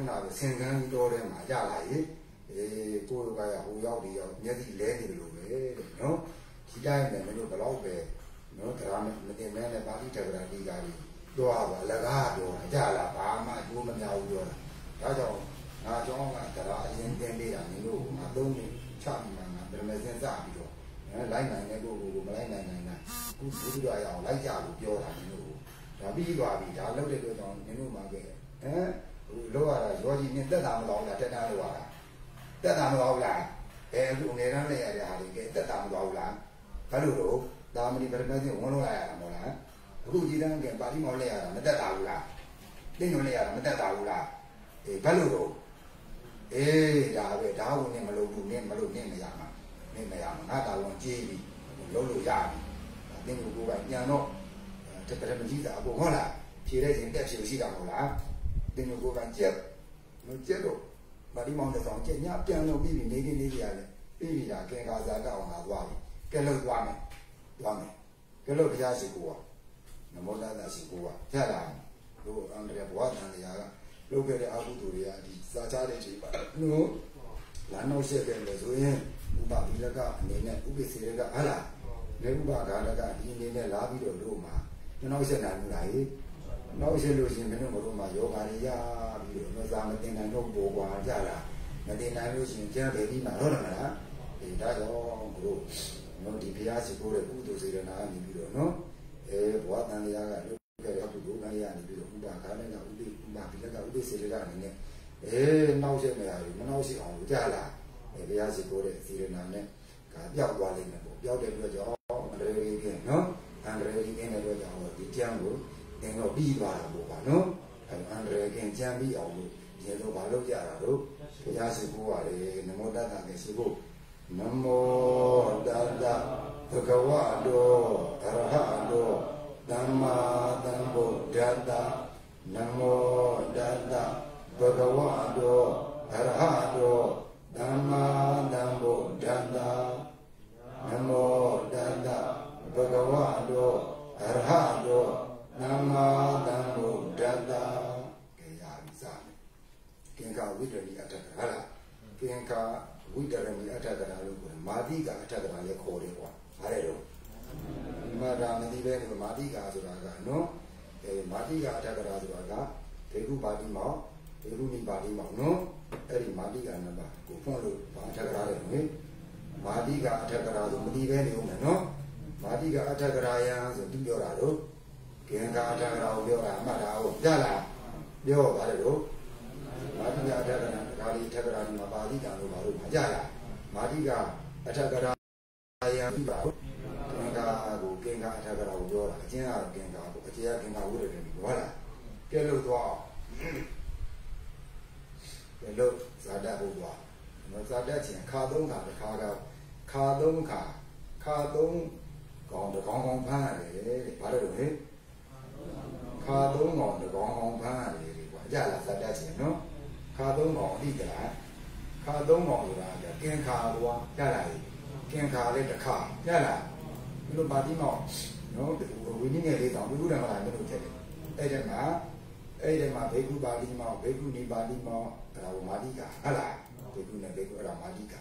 ခုနကဆင်ကန်းကြီးတော်ထဲမှာကြလာရေအေးကိုယ်ကရဟိုရောက်ဒီရောက်မျက်စိလဲနေတယ်လို့ပဲတဲ့နော်ဒီတိုင်းနဲ့မင်းတို့ဘလောက်ပဲနော်တရားမတင်မဲနဲ့ပါဠိတက္ကရာဒီကားကြီးတော့ပါလကားပြောကြလာဘာမှအကျိုးမများဘူးပြောတာဒါကြောင့်ငါကြောင်းကတရားအရင်တင်ပေးတာမင်းတို့ငါသုံးနေချမှန်ငါဗြဟ္မစင်စပြီးတော့လိုက်နိုင်တဲ့ကိုကိုမလိုက်နိုင်နိုင်တာခုဘုရားရအောင်လိုက်ကြလို့ပြောတာမင်းတို့ဒါပြီးသွားပြီဒါလုပ်တဲ့အတွက်ကြောင့်မင်းတို့မှာပဲဟမ် ဟိုလောရတာရောကြီးနဲ့တက်တာမတော်ဘူးလားတက်တာလို့ရတာတက်တာမတော်ဘူးလားအဲအခုငယ်တန်းလိုက်ရတဲ့ဟာတွေကတက်တာမတော်ဘူးလားဘာလို့တော့ဒါမဏိပရမသိဝန်လို့ရရတာမဟုတ်လားအခုကြည်တန်းကပါဠိမောလိုက်ရတာမတက်တာဘူးလားသိညွန်လိုက်ရတာမတက်တာဘူးလားအေးဘာလို့တော့အေးဒါပဲဒါဝင်နေမလို့ဘူးနင်းမလို့နင်းမရမှာနင်းမရမှာငါတာဝန်ကြီးပြီလုံးလို့ရပြီအတင်းကိုကိုယ်ကပြန်တော့တပရမကြီးတာအပေါ်ဟုတ်လားဖြေတဲ့ချင်းတက်ဖြေရှိတာမဟုတ်လား တင်းကိုကိုယ်ကကြက်မကြက်တော့ပါဠိမောင်တဲ့ဆောင်ကြက်ညပြန်လို့ပြီးပြီနေနေနေကြရတယ်ပြီးပြီလားကဲကာဇာကအောင်လာသွားပြီကဲလို့သွားမယ်သွားမယ်ကဲလို့ဘုရားရှိခိုးပါနမောတတရှိခိုးပါရလားတို့အန္တရာဘဝတန်တရားကလုပ်ခဲ့တဲ့အကုသိုလ်တွေကဒီစာချတဲ့ချိန်ပါနော်လမ်းနောက်ဆက်ခဲ့လို့ဆိုရင်ဥပဗိလကအနေနဲ့ဥပ္ပစေရကဟာလားလေဥပဂါလကဒီအနေနဲ့လာပြီးတော့တို့မှာကျွန်တော်ဆက်နိုင်ဘူးလားဟေး နောက်ဆက်လို့ရှိရင်မင်းတို့မှာယောဂါတွေရပြီးတော့မစားမတင်နိုင်တော့ပေါ်ကွာကြတာမတင်နိုင်လို့ရှိရင်ကျန်တယ်ပြီးမှဟုတ်တယ်မလားဒီဒါကြောင့်တို့နော်ဒီဘုရားရှိခိုးတဲ့ကုသိုလ်စေရနာကနေပြီးတော့နော်အဲဘဝတန်တရားကလုပ်ခဲ့တဲ့ကုသိုလ်ကလေးကနေပြီးတော့ဥပခါနဲ့ကဥပိဥပဘိလကဥပိစေရကအနေနဲ့အဲနောက်ဆက်နေရတယ်မနောက်ရှိအောင်လို့ကြားလားအဲဘုရားရှိခိုးတဲ့စေရနာနဲ့ကပြောက်သွားလိမ့်မယ်ပေါ့ပြောက်တဲ့အတွက်ကြောင့်အန္တရာယ်ကြီးနော်အန္တရာယ်ကြီးတဲ့အတွက်ကြောင့်ဒီကျမ်းကို သင်တော့ပြီးသွားတာပေါ့ပါနော်အဲအန္တရာယ်ကင်းကျမ်းပြီးအောင်လို့ဒီလိုဘာလုပ်ကြတာတော့ဘုရားရှိခိုးရတယ်နမောတတ္တကရှိခိုးနမောတတ္တဘဂဝတောအရဟတောသမ္မာသမ္ဗုဒ္ဓတ္တနမောတတ္တဘဂဝတောအရဟတောသမ္မာသမ္ဗုဒ္ဓတ္တနမောတတ္တဘဂဝတောအရဟတော သမ္မာသမ္ဗုဒ္ဓတ္တကေယာဝိဇာကင်္ကာဝိတ္တရိအတ္တဟာလားကင်္ကာဝိတရမီအထက်ကရာလို့ခေါ်တယ်မာတိကအထက်ကရာလည်းခေါ်တယ်ကွာဗါတယ်တော့မာတာမတိပဲဒီမာတိကဆိုတာကနော်အဲမာတိကအထက်ကရာဆိုတာကဒေကုပါတိမောင်ဒေကုနိပါတိမောင်နော်အဲ့ဒီမာတိကနံပါတ်ကိုဖွင့်လို့ဘာအထက်ကရာလဲနော်မာတိကအထက်ကရာဆိုမတိပဲနေဦးမယ်နော်မာတိကအထက်ကရာယံဆိုသူပြောတာတော့ ကင်္ကာအထက်ကရာကိုပြောတာအမှတ်တာဟုတ်ကြလားပြောပါတယ်တော့မာတိကအထက်ကရာဒါလီအထက်ကရာဒီမှာပါဠိကံလို့ပါလို့မကြလားမာတိကအထက်ကရာယံပြီးပါကင်္ကာကိုကင်္ကာအထက်ကရာကိုပြောတာအကျဉ်းကကင်္ကာကိုအခြေကကင်္ကာဝိရတယ်ပြောတာကဲလို့တော့ကဲလို့ဇာတဘုရားမဇာတချင်းခါသုံးခါတစ်ခါကခါသုံးခါခါသုံးကောင်တကောင်ကောင်ဖမ်းရတယ်တဲ့ဘာလို့လဲခါ သုံးကောင်တကောင်ကောင်ဖမ်းရတယ်ကွာကြလားဇာတချင်းနော်ခါသုံးကောင်အတိကလားခါသုံးကောင်ဆိုတာကင်ခါကွာကြလားကင်ခါလေးတစ်ခါကြလားဒီလိုပါတိမောက်နော်ဝိနည်းငယ်လေးတောင်ဘုရားမလာလို့ထည့်တယ်အဲ့ဒါမှာအဲ့ဒီမှာဘေကုပါဠိမောဘေကုနိပါဠိမောအဲ့ဒါကိုမာတိကဟုတ်လားဘေကုနဲ့ဘေကုအဲ့ဒါမာတိက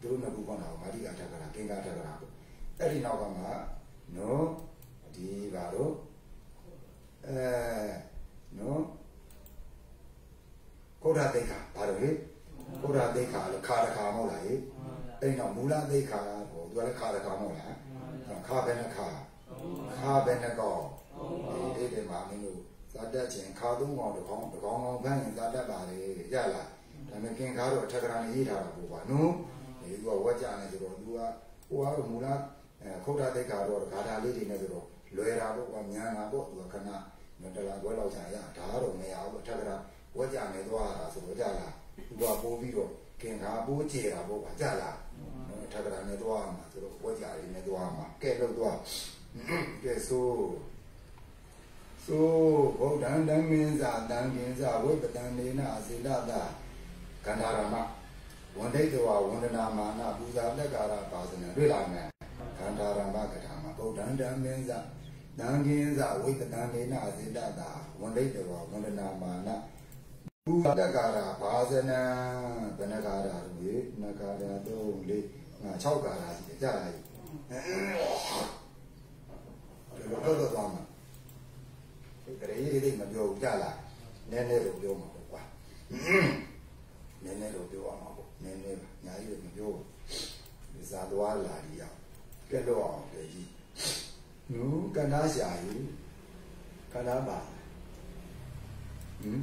သူတို့နှစ်ခုကောင်းတာကိုမာတိကထက်ကရာကင်္ဂထက်ကရာကိုအဲ့ဒီနောက်ကမှနော်ဒီပါတော့ အဲနော်ကုဋ္ဌသိက္ခာဘာလို့လဲကုဋ္ဌသိက္ခာလို့ခါတခါမဟုတ်လားဟဲ့အဲ့တော့မူလသိက္ခာကိုသူကလည်းခါတခါမဟုတ်လားခါပဲနဲ့ခါခါပဲနဲ့ကောဒီဒီမှာမင်းတို့ဇာတက်ချင်းခါသုံးကောင်တစ်ကောင်တစ်ကောင်ကောင်ဖမ်းရင်ဇာတက်ပါလေရလားဒါပေမဲ့ကင်ကားတော့အထက်ကရာနဲ့ရေးထားတာပေါ့ကွာနော်ဒီသူကဝက်ကြနေဆိုတော့သူကဟိုကတော့မူလအဲခုတ်တာတိတ်ခါတော့ဂါထာလေးတွေနဲ့ဆိုတော့လွယ်တာပေါ့ကွာမြန်တာပေါ့သူကခဏ မတလာဘွဲလောက်ချာရဒါတော့မရဘူးအထက်ကရာဝက်ကြနေသွားတာဆိုတော့ကြလားသူကပိုးပြီးတော့ကင်ကားပိုးကျေတာပေါ့ကွာကြလားအထက်ကရာနဲ့သွားမှာဆိုတော့ဝက်ကြလေးနဲ့သွားမှာကဲလို့သွားကဲဆိုသောဗုဒ္ဓံဓမ္မင်းစာတံကင်းစာဝိပတံနေနအစေတတကန္ဓာရမဝန္ဒိတဝဝန္ဒနာမာနပူဇာလက်ကာရပါစနတွေ့လာမယ်ကန္ဓာရမကထာမှာဗုဒ္ဓံဓမ္မင်းစာ တံကင်းစာဝိပတံနေနအစေတတဝန္ဒိတဝဝန္ဒနာမာနဘူတက္ကာရာဘာဇနံဘယ်နှကာရာလဲနကာရာ3 4 5 6ကာရာရှိတယ်ကြားလားဒီလိုတော့တော့မှာဒီကလေးလေးလေးမပြောဘူးကြားလားနည်းနည်းတော့ပြောမှာပေါ့ကွာနည်းနည်းတော့ပြောအောင်ပေါ့နည်းနည်းညာကြီးမပြောဘူးဇာသွားလာရီရောကဲတော့အောင်တည်းကြီး နူကန္နာရှာယူကန္နာပါဟမ်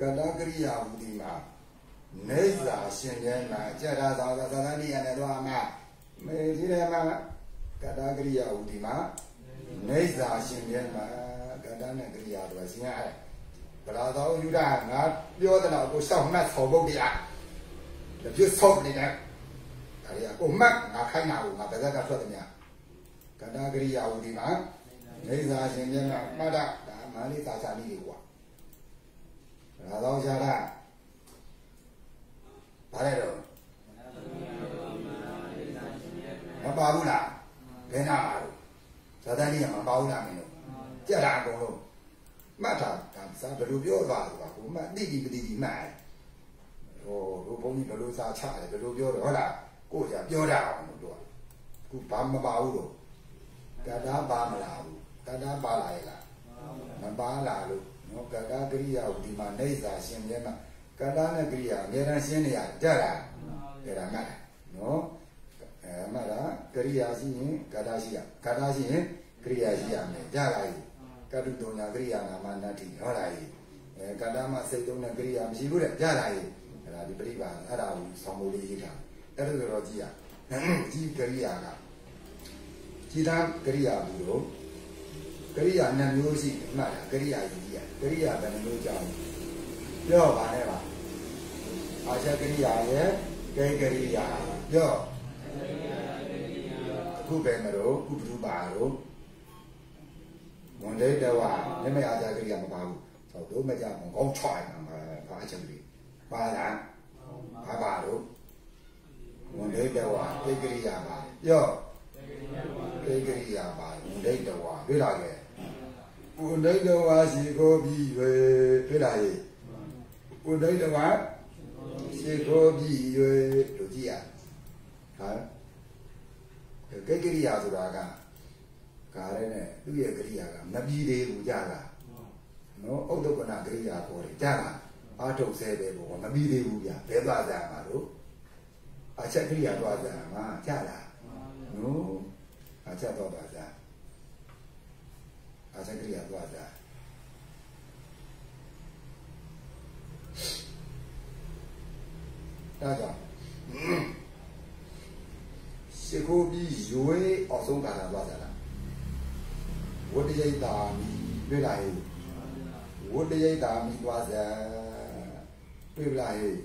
ကန္နာကရိယာဟူဒီမှာနေသာရှင်တဲ့မှာကြက်တာသာသာသတိရနဲ့တော့မှာမေဒီထဲမှာကန္နာကရိယာဟူဒီမှာနေသာရှင်တဲ့မှာကန္နာနဲ့ကရိယာတော့ရှင်ရတယ် ဗလာတော်ယူတာငါပြောတဲ့တော့ကိုရှောက်မှတ်ဆော်ဖို့တရားတပြည့်ဆောက်နေတဲ့ဒါရီကိုမှတ်ငါခိုင်းတာကိုငါဘယ်ကထွက်တယ်များကန္နာကရိယာဟူဒီမှာနေသာရှင်တဲ့မှာမှတ်တာဒါမာလိသာချာလေးတွေကွာဒါတော့ရှာတာဘာလဲတော့မပါဘူးလားဘယ်နာပါလို့ ဇာတန်ကြီးကမပါဘူးလားမင်းတို့ကြက်တာအကုန်လုံးမှတ်တာဒါစားဘယ်လိုပြောသွားလဲကွာကိုမှတ်တိတိပတိတိမှတ်ဟိုတို့ဘုန်းကြီးဘယ်လိုစားချတယ်ဘယ်လိုပြောတယ်ဟုတ်လားကိုယ်ကပြောတာအောင်လို့တို့ကခုဘာမပါဘူးလို့ကတာပါမလားဘူးကတာပါလာရဲ့လားမပါလာလို့နော်ကတာကရိယာဒီမှာနေစာရှင်မြဲမှာကတာနဲ့ကရိယာအများအားရှင်းနေရကြတာအဲ့ဒါမှတ်နော်အဲမှတ်တာ ကရိယာရှိရင်ကတာရှိရကတာရှိရင်ကရိယာရှိရမယ်ကြလားကတုတုံညာကရိယာနာမနတ္တိဟုတ်လားအဲကတာမှာစိတ်သုံးတဲ့ကရိယာမရှိဘူးတဲ့ကြလားအဲ့ဒါဒီပြိပါအဲ့ဒါကိုဆောင်းမိုးလေးရေးထားအဲ့ဒါတော့ကြည့်ရဒီကရိယာကကြည်သာကရိယာဘူးလို့ကရိယာနှစ်မျိုးရှိမှတ်တာကရိယာကြီးကကရိယာဘယ်နှမျိုးကြောင်းပြောပါနဲ့ပါအာချကရိယာရဲ့ကေကရိယာပြောအ ခုပဲမလို့ဥပဒုပါတော့ဝန်လေးတော့နမေအာချကရိယာမပါဘူးဆိုတော့မကြဘူးကောင်းချွိုင်းမှာပါချက်ကြီးပါလားပါပါတော့ဝန်လေးတော့ကေကရိယာပါပြောကေကရိယာပါဝန်လေးတော့တွေ့လာခဲ့ဥဒိတဝါရှိကိုပြီး၍တွေ့လာရဲ့ဥဒိတဝါရှိကိုပြီး၍တို့ကြည့်ရဟာ ကေကရိယာဆိုတာကကာရဲနဲ့သူ့ရဲ့ကရိယာကမပြီးသေးဘူးကြာလားနော်ဥဒ္ဒကနာကရိယာပေါ်တယ်ကြာလားအာထုတ်ဆဲပဲပေါ့မပြီးသေးဘူးဗျဘယ်သွားကြမှာလို့အချက်ကရိယာသွားကြမှာကြာလားနော်အချက်တော့ပါကြအာသကရိယာသွားတာဒါကြောင့် ရှိခိုးပြီးရွေးအောင်ဆုံးတာသွားတာလားဝတ္တရိတ်တာမီတွေ့လာရဲ့ဝတ္တရိတ်တာမီသွားစံတွေ့လာရဲ့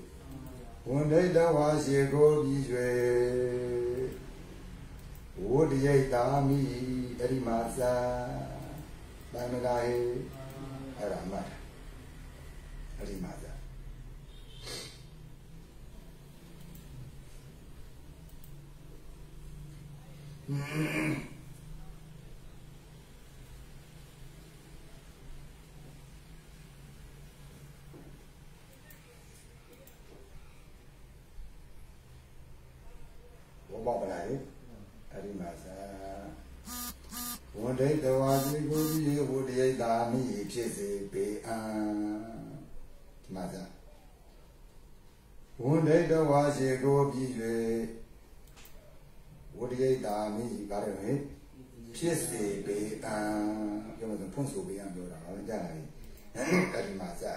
ဝန်ဒိတ်တော်ဝါရှိခိုးပြီးရွေးဝတ္တရိတ်တာမီအဲ့ဒီမှာစံတန်မလာဟေအဲ့ဒါမှတ်အဲ့ဒီမှာသာ ဘောပေါက်ပလာဟေအဲ့ဒီမှာသာဝန္ဒိတဝါစီကိုပြီးဝတ္တရိတ်တာမိဖြစ်စေပေအံဒီမှာသာဝန္ဒိတဝါစီကိုပြီး၍ဝတ္တ ရိတ်တာမိဘာလဲဟဲ့ဖြစ်စေပေအံပြောမှဖွင့်ဆိုပေးရပြောတာဘာလဲကြားလာပြီအဲ့ဒီမှာသာ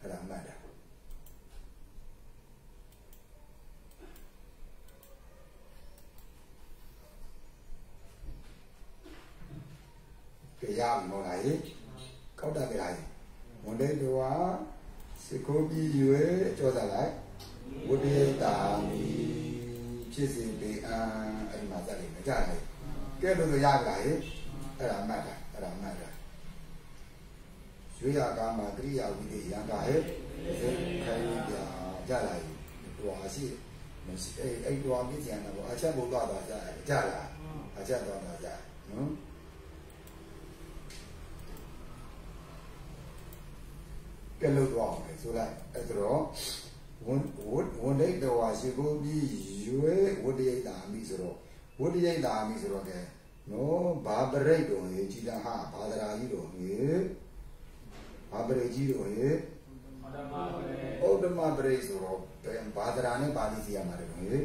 အဲ့ဒါမှတ်တာကြရမောလာရေကောက်တတ်ကြလားဝန်ဒေတော်စေကိုပြီးရွယ်ကြောစားလိုက်ဝိတေတာမီဖြစ်စီပေအံ အဲ့ဒီမှာတက်လိမ့်မယ်ကြားလိုက်ကဲလို့ဆိုရကြလားရေအဲ့ဒါမှတ်တာအဲ့ဒါမှတ်တာရွေးရကားမှာကရိယာဝိတေရံကဟဲ့ခေခိုင်းပြကြလာရင်တွာရှိမရှိအဲ့အဲ့တွာမြင့်ကြံတော့အချက်ဘုရားသွားကြတယ်ကြလားအချက်သွားသွားကြနော်ကဲလို့တော့မယ်ဆိုလိုက်အဲ့တော့ဝန်ဝန်ဝန်ဒိတ်တော်ရှိကိုပြီးရွေဝတ္တရိတ်တာမိဆိုတော့ ဝတ္တရိတ်တာမိဆိုတော့ကဲနော်ဘာပရိတ်တော်ကြီးကြီးတာဟာဘာဒရာကြီးတော်ကြီးဘာပရိတ်ကြီးတော်ကြီးဩဒမပရိတ်ဆိုတော့ဘာဒရာနဲ့ပါဠိစီရမှာတယ်တော်ကြီး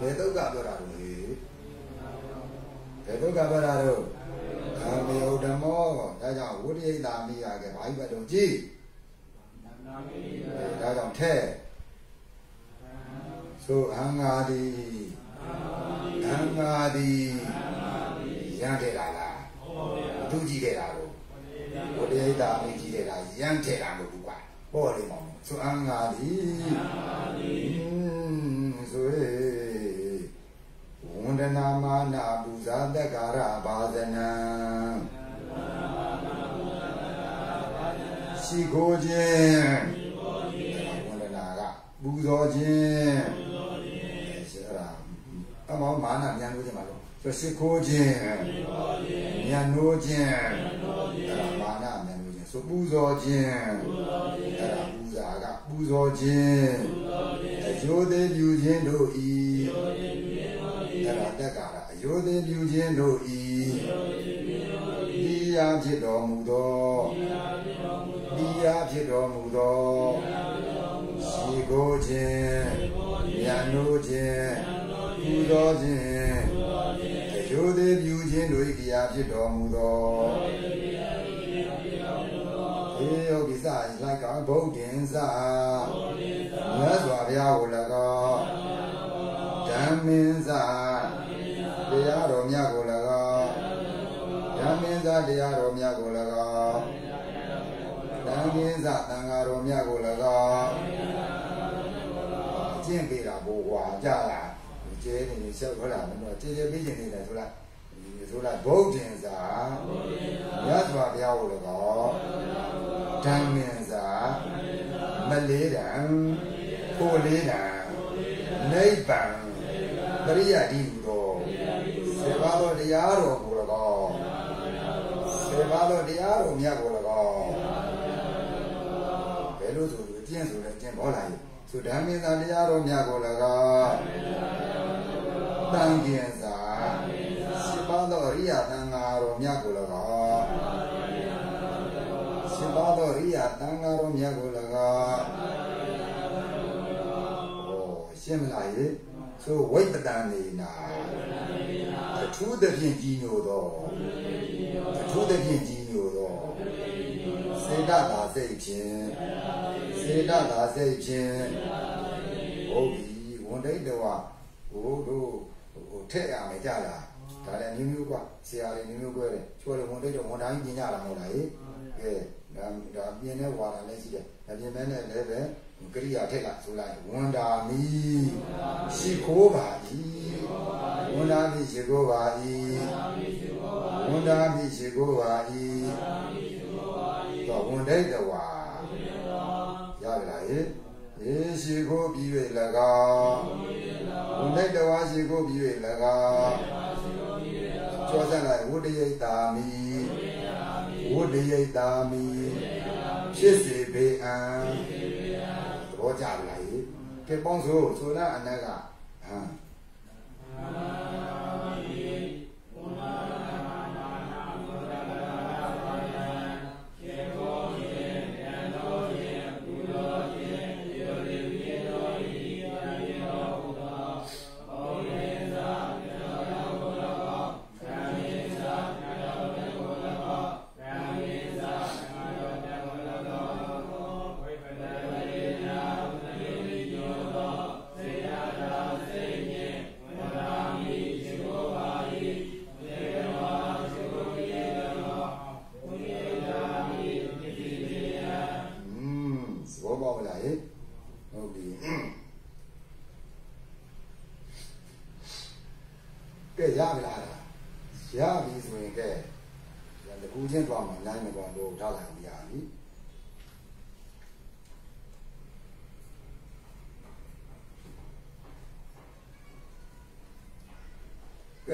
ဘယ်တော့ကပြောတာတော်ကြီးဘယ်တော့ကပြောတာတော့အမေဥဒမောဒါကြောင့်ဝတ္တရိတ်တာမိရကဲဘာကြီးပဲတော့ကြည့်ဒါကြောင့်ထဲဆိုအင်္ဂါဒီ အင်္ဂါဒီရမ်းခဲ့တာလားသူကြည့်ခဲ့တာလို့ဘုရားတာအမိကြည့်ခဲ့တာရမ်းခဲ့တာမဟုတ်ဘူးကွာပေါ်လေမောင်ဆိုအင်္ဂါဒီဆိုရေဝန္ဒနာမာနာပူဇာတက္ကာရဘာဇနံရှိခိုးခြင်းဝန္ဒနာကပူဇော်ခြင်းအဲ့ဒါ အမောမာနမြန်လို့ခြင်းပါလို့ဆိုရှိခိုးခြင်းမြန်လို့ခြင်းအဲ့ဒါမာနမြန်လို့ခြင်းဆိုပူဇော်ခြင်းအဲ့ဒါပူဇာကပူဇော်ခြင်းအယိုသေးပြုခြင်းတို့ဤအဲ့ဒါတက်ကာရအယိုသေးပြုခြင်းတို့ဤဒီရာဖြစ်တော်မူသောဒီရာဖြစ်တော်မူသောရှိကိုခြင်းဉာဏ်တို့ခြင်း ပူဇော်ခြင်းအယိုသေးပြုခြင်းတို့ဤဒီရာဖြစ်တော်မူသောေယောကိသလိုက်ကဗုဒ္ဓင်္စမြတ်စွာဘုရားကို၎င်းဓမ္မင်းစတရားတော်မြတ်ကို၎င်းဓမ္မင်းစတရားတော်မြတ်ကို၎င်းဓမ္မင်းစသံဃာတော်မြတ်ကို၎င်းကျင့်ပေးတာဘိုးကွာကြလား ကျဲနေဆက်ခေါ်လာမယ်တော့ကျဲကျဲပြီးကျင်နေတယ်ဆိုလားဆိုလားဗုဒ္ဓင်္စမြတ်စွာဘုရားကို၎င်းဓမ္မင်္စာမလေးတံကိုလေးတံနိဗ္ဗာန်ပရိယတိဟူသောစေဘာသောတရားတော်ကို၎င်းစေဘာသောတရားတော်မြတ်ကို၎င်းဘယ်လိုဆိုလို့ကျင့်ဆိုလဲကျင့်ပေါ်လာရင်ဆိုဓမ္မင်္စာတရားတော်မြတ်ကို၎င်း တန်ကျင်စာစေဘာသောအရိယသံဃာတော်မြတ်ကို၎င်းရှင်ပါသောရိယာတန်ဃာတော်မြတ်ကို၎င်းဩရှင်းမလားရေဆိုဝိပတန်နေနာအထူးသဖြင့်ကြီးညိုသောအထူးသဖြင့်ကြီးညိုသောစေတသာစိတ်ဖြင့်စေတသာစိတ်ဖြင့်ဟုတ်ပြီဝန်တိတ်တော်ဟိုတို့ဟိုထက်ရမယ်ကြလားဒါလည်းမျိုးမျိုးกว่าဆရာတွေမျိုးမျိုးကွဲတယ်ချွဲတယ်ဝန်တိတ်တော်ဝန်တိုင်းပြင်ကြတာမဟုတ်လားဟဲ့ကဲဒါဒါပြင်းတဲ့ဝါဒလည်းရှိတယ်။အပြင်မဲနဲ့လည်းပဲကရိယာထက်လာဆိုလိုက်ဝန်တာမီရှိခိုးပါ၏ဝန်တာမီရှိခိုးပါ၏ဝန်တာမီရှိခိုးပါ၏တော့ဝန်တဲ့တဝါရပါလားဟေးေရှိခိုးပြီး၍၎င်း ဝန်တဲ့တဝါရှိခိုးပြီး၍၎င်းကျော်ဆက်လိုက်ဝတ္တရိတ်တာမီဝိဒယိတာမိဖြစ်စေပေအံသဘောကြလားဟိကဲပေါင်းစို့ဆိုလာအနက်ကဟမ်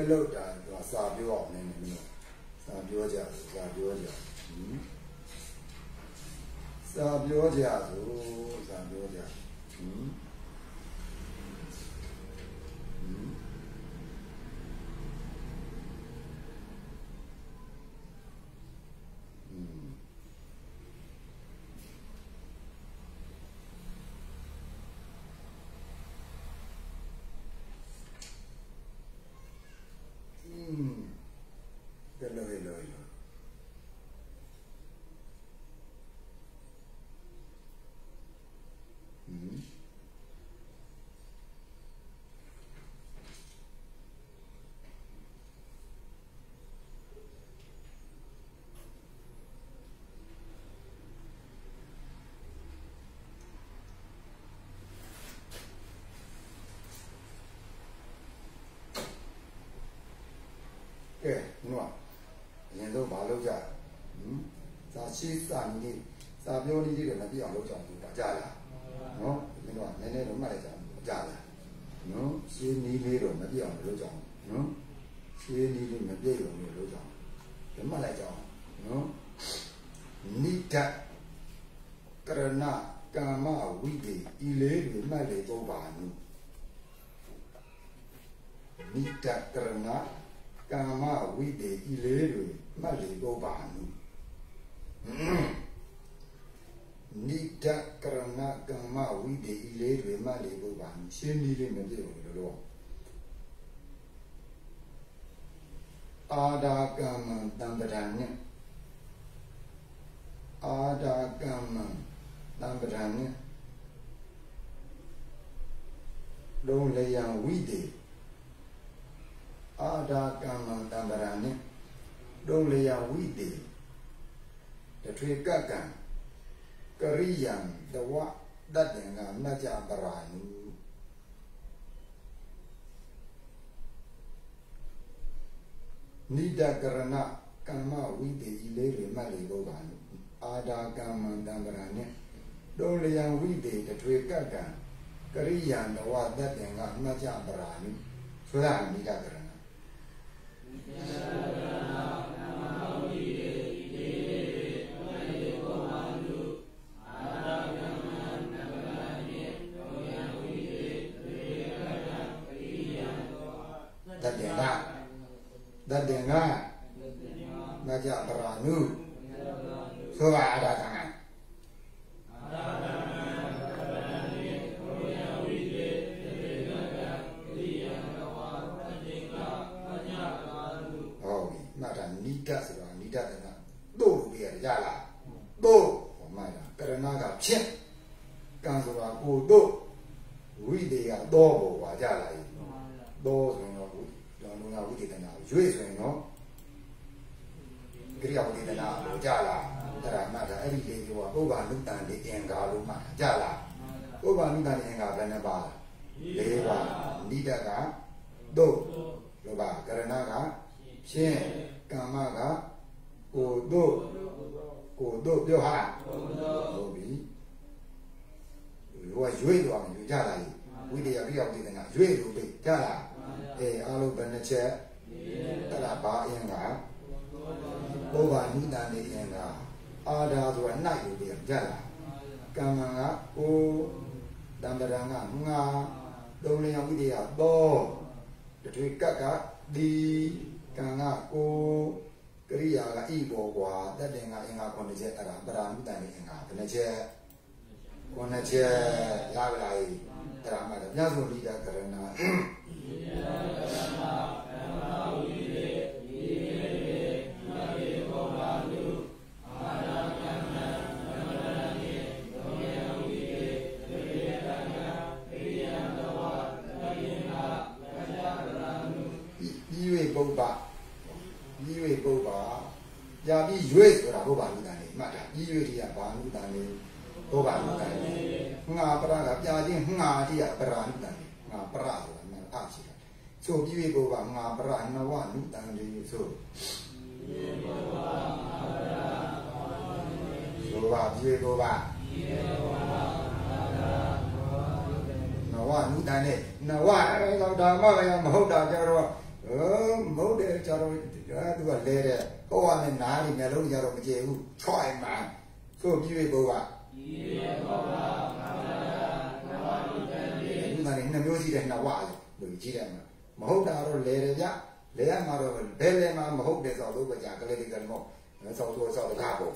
ကလုတ်တာသူစာပြောအောင်နည်းနည်းမျိုးစာပြောကြစာပြောကြဟင်စာပြောကြဆိုစာပြောကြဟင်ကဲဒီတော့အရင်ဆုံးမလုပ်ကြဟင်စာရှိစာနည်းစာပြောနည်းတွေမပြအောင်လုပ်ကြအောင်ဒါကြလားနော်ဒီတော့နည်းနည်းတော့မှတ်လိုက်ကြအောင်ကြလားနော်ရှင်းနည်းလေးတော့မပြအောင်လုပ်ကြအောင်နော်ရှင်းနည်းလေးမပြည့်အောင်လုပ်ကြအောင်ဒီမှတ်လိုက်ကြအောင်နော်နိဒကရဏကာမဝိတေဤလေးတွေမှတ်လေပုဗ္ဗာနုနိဒကရဏကာမဝိတေဤလေးတွေမှတ်လေပုဗ္ဗာနုနိဒကရဏကာမဝိတေဤလေးတွေမှတ်လေပုဗ္ဗာနုရှင်းနည်းလေးမပြည့်ဘူးလို့အာဒာကမ္မတံ ပဒံညအာဒာကမ္မတံပဒံညလုံးလျံဝိတေအာဒာကမ္မတံပဒံညလုံးလျံဝိတေတထွေကကံကရိယံတဝတတ္တင်္ဂနကြပရာနုနိဒကရဏ ကမ္မဝိတေဤလေးတွေမှတ်လေဖို့ပါလို့အာဒာကမ္မတံပရာနဲ့ဒုံလျံဝိတေတထွေကကံကရိယံတဝတတ္တင်ကအမှတ်ကြပရာနုဆိုတာနိဒကရဏတတ္တင်ကတတ္တင်က မကြပရာနုဆိုပါအရာကံဟုတ်ပြီမှတ်တာနိဒဆိုတာနိဒတနာတို့လို့ပြရကြလားတို့ဟောမှတ်တာကရဏကဖြစ်ကံဆိုတာကိုတို့ဝိတေကတော့ဘောပါကြလားတော့ဆိုရင်တော့ကျွန်တော်တို့ကဝိတေတနာရွေ့ဆိုရင်တော့ ကိရိယာဝိတေတနာကိုကြလားအဲ့ဒါမှတ်တာအဲ့ဒီလေးကဥပ္ပါနုတ္တန်လေးအင်္ဂါလို့မှတ်ကြလားဥပ္ပါနုတ္တန်အင်္ဂါဘယ်နှပါ၄ပါနိဒကတို့လောဘကရဏကဖြင့်ကမ္မကကိုတို့ကိုတို့ပြောဟာဟုတ်ပြီဟိုကရွေ့သွားမယ်ယူကြလားဝိတ္တရာပြရောက်တဲ့ကရွေ့လို့ပဲကြလားအဲအားလုံးဘယ်နှချက်တရဘာအင်္ဂါ ဘုဗ္ဗနုတ္တန်လေးအင်္ဂါအာဒါဆိုတာနှိုက်လို့ပြကြလားကံကံကကိုတံပရံကငါသုံးလျံဝိတ္တရာတော့တထွေကတ်ကဒီကံကကိုကရိယာကဤဘောကွာတတ်တင်ကအင်္ဂါခုနှစ်ချက်အဲ့ဒါပရာမုတ္တန်လေးအင်္ဂါဘယ်နှချက်ခုနှစ်ချက်ရပါလားအဲ့ဒါမှတော့ညဆိုလိတာကရဏ ညာပြီးရွေ့ဆိုတာဘုဗ္ဗနုတန်လေးမှတ်တာပြီး၍ဒီကဘာနုတန်လေးဘုဗ္ဗနုတန်လေးငါပရကပြာချင်းငါတိကပရာနုတန်လေးငါပရဆိုတာမှအားရှိတယ်ဆိုပြီး၍ပုဗ္ဗငါပရနဝနုတန်လေးဆိုဆိုပါပြီး၍ပုဗ္ဗနဝနုတန်လေးနဝအဲဒါဓမ္မပဲမဟုတ်တာကြတော့ဟော မဟုတ်တယ်ကျတော့သူကလဲတဲ့ဟောရမယ်နားနေမျက်လုံးကြတော့မကြည့်ဘူးချွိုင်မှာဆိုပြီးပြီဘုရားဒီဘောပါဘာသာနာဝတိတန်ဒီနာနေနှမျိုးရှိတဲ့နှဝလေလို့ကြည့်တယ်မှာမဟုတ်တာတော့လဲတယ်ဗျလဲရမှာတော့ဘယ်လဲမှာမဟုတ်တယ်ဆိုတော့ဘုရားကလေးကလည်းမောဆောက်တော့ဆောက်တကားပေါ့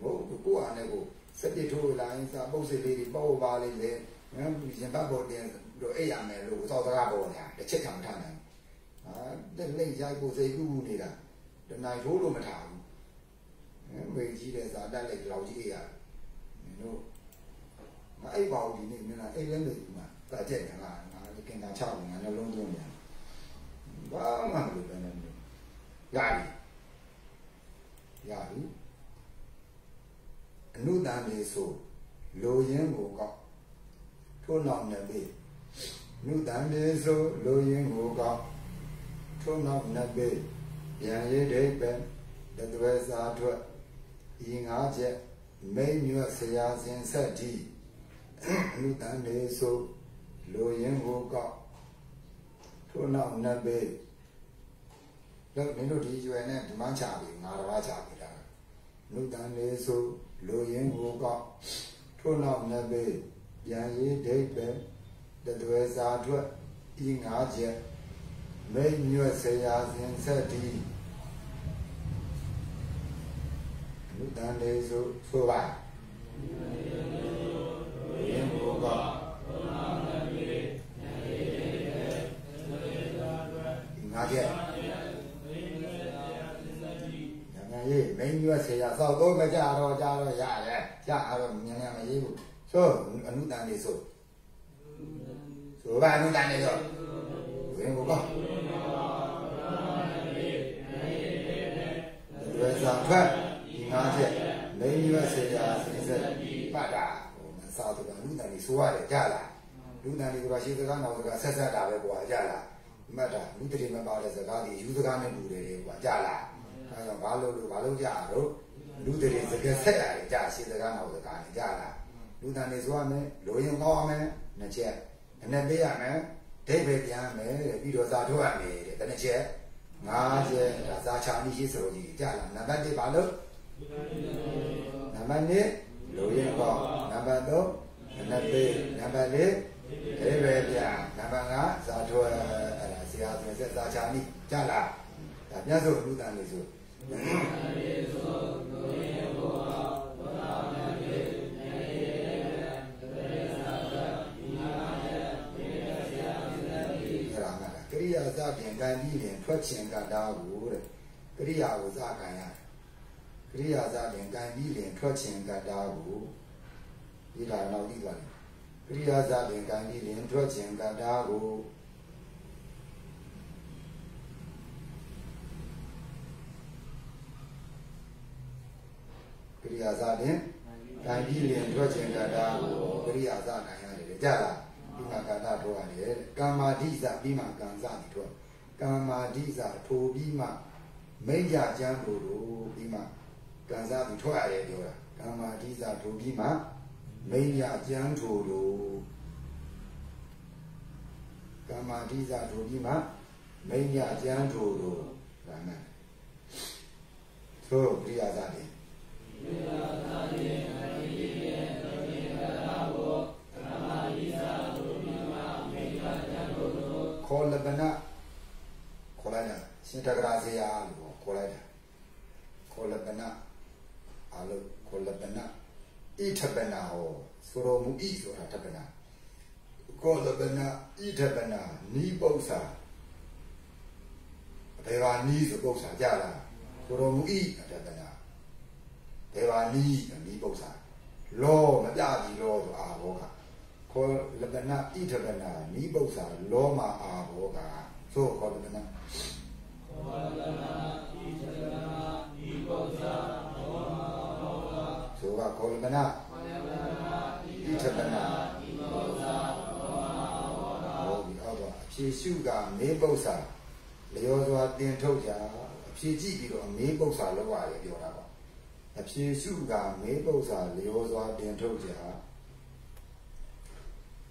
မဟုတ်ကိုအားနဲ့ကိုစက်ပြထိုးလိုင်းစာပုတ်စစ်လေးတွေပေါ့ပါလေးလေနော်ရင်ဘတ်ပေါ်တင်တော့အိပ်ရမယ်လို့ဆောက်တကားပေါ့ညာတစ်ချက်ချမထားနိုင် ဟာတက်လိမ့်ရိုက်ကိုစိတ်ကူးနေတာတနိုင်ထိုးလို့မထားဘူးမေကြီးတဲ့ဇာတက်လိုက်လောက်ကြီးအိပ်ရတို့ငါအိပ်ပါဦးဒီနေ့မင်းလားအိပ်လဲလို့ဒီမှာတကြက်ငါငါကင်တာချောက်ငါနှလုံးသွင်းပြန်ဘာမှမလုပ်ဘဲနဲ့ရပြီရပြီအနုတန်လေးဆိုလိုရင်းကိုကောက်ထို့နောက်နဲ့ပြီနုတန်လေးဆိုလိုရင်းကိုကောက် ထို့နောက်နဲ့ပြီပြန်ရည်ဒိတ်ပဲတသွဲစာထွက်ဤငါးချက်မိမ့်မြတ်ဆရာစဉ်ဆက်ဒီအနုတန်လေးဆိုလိုရင်းကိုကောက်ထို့နောက်နဲ့ပြီတော့မင်းတို့ဒီရွယ်နဲ့ဒီမှချပြီငါတစ်ပါးချပြီလားနုတန်လေးဆိုလူရင်းကိုကောက်ထို့နောက်နှစ်ပေပြန်ရေးဒိတ်ပဲတသွဲစာထွက်ဤငါးချက် မိတ်ညွတ်ဆရာစဉ်ဆက်ဒီလူတန်လေးဆိုဆိုပါရင်းကိုကောက်ငါးချက်ရေးမင်းရွက်ဆေရစောက်တော့မကြတော့ကြတော့ရတယ်ကြတော့မြန်မြန်မရေးဘူးဆိုအနုတန်လေးဆိုဆိုပါအနုတန်လေးဆိုဝင် ရွယ်စာဖတ်ဒီငါးချက်မင်းရွက်ဆေရစဉ်ဆက်ပတ်တာဟိုမစားတော့အနုတန်လေးဆိုရတယ်ကြလားလူတန်လေးကရှိစကားနောက်စကားဆက်ဆက်တာပဲကွာကြလားမှတ်တာလူတတိမပါတဲ့စကားဒီယူစကားနဲ့တူတယ်ကွာကြလားအဲတော့ဘာလို့လို့ဘာလို့ကြတော့လူတွေစကဆက်ရတယ်ကြာရှိစကားနောက်စကားနေကြလားလူတန်နေဆိုရမယ်လိုရင်ကောင်းရမယ်နှစ်ချက်နည်းနည်းပေးရမယ်ဒိဗေပြန်မယ်တဲ့ပြီးတော့သာထုတ်ရမယ်တဲ့တနည်းချက် ငါးချက်ဒါသာချာနိရှိဆိုကြီးကြာလားနံပါတ်1ဘာလို့နံပါတ်2လိုရင်ကောင်းနံပါတ်3နံပါတ်4နံပါတ်4ဒိဗေပြန်နံပါတ်5သာထုတ်အဲ့ဒါဆရာဆိုဆက်သာချာနိကြာလားဒါမြတ်စွာဘုရားနေဆိုအဲ့ဒါက စပြင်ကံပြီးရင်ထွက်ခြင်းကတာကိုတဲ့ကရိယာကိုစကံရကရိယာစပြင်ကံပြီးရင်ထွက်ခြင်းကတာကိုဒီလာနောက်ပြီးပါကရိယာစပြင်ကံပြီးရင်ထွက်ခြင်းကတာကိုရိယာစဖြင့်ကံပြီးလင်ထွက်ခြင်းကတာကိုကရိယာစခံရတယ်ကြလား ဒီမှာကာတာထွက်ရတယ်ကာမာဒိစပြီးမှကံစပြီးထွက်ကာမာဒိစထိုပြီးမှမိတ်ကြကျမ်းကိုတို့ပြီးမှကံစပြီးထွက်ရတယ်ပြောတာကာမာဒိစထိုပြီးမှမိတ်ကြကျမ်းထိုတို့ကာမာဒိစထိုပြီးမှမိတ်ကြကျမ်းထိုတို့ဒါနဲ့သို့ကရိယာစတ ခေါ်လပနာခေါ်လိုက်တာရှင်တဂရာဇေယလို့ခေါ်လိုက်တာခေါ်လပနာအလို့ခေါ်လပနာဣထပနာဟောဆိုတော်မူဣဆိုတာထပနာခေါ်လပနာဣထပနာနိပု္ပ္ပာဘယ်ပါနီးဆိုပု္ပ္ပာကြလားဆိုတော်မူဣထပနာဒေဝနီးနီးပု္ပ္ပာလောမပြပြီလောဆိုအာဘောက ခေါ်လကနာဣထကနာနီးပု္ပ္ပာလောမအာဘောကသို့ခေါ်လကနာခေါ်လကနာဣထကနာနီးပု္ပ္ပာလောမအာဘောကသို့ကခေါ်လကနာဣထကနာနီးပု္ပ္ပာလောမအာဘောကဟုတ်ပြီအောက်တော့အဖြေရှုကမေးပု္ပ္ပာလျောစွာတင်ထုတ်ကြအဖြေကြည့်ပြီးတော့မေးပု္ပ္ပာလောက်ရတယ်ပြောတာပေါ့အဖြေရှုကမေးပု္ပ္ပာလျောစွာတင်ထုတ်ကြ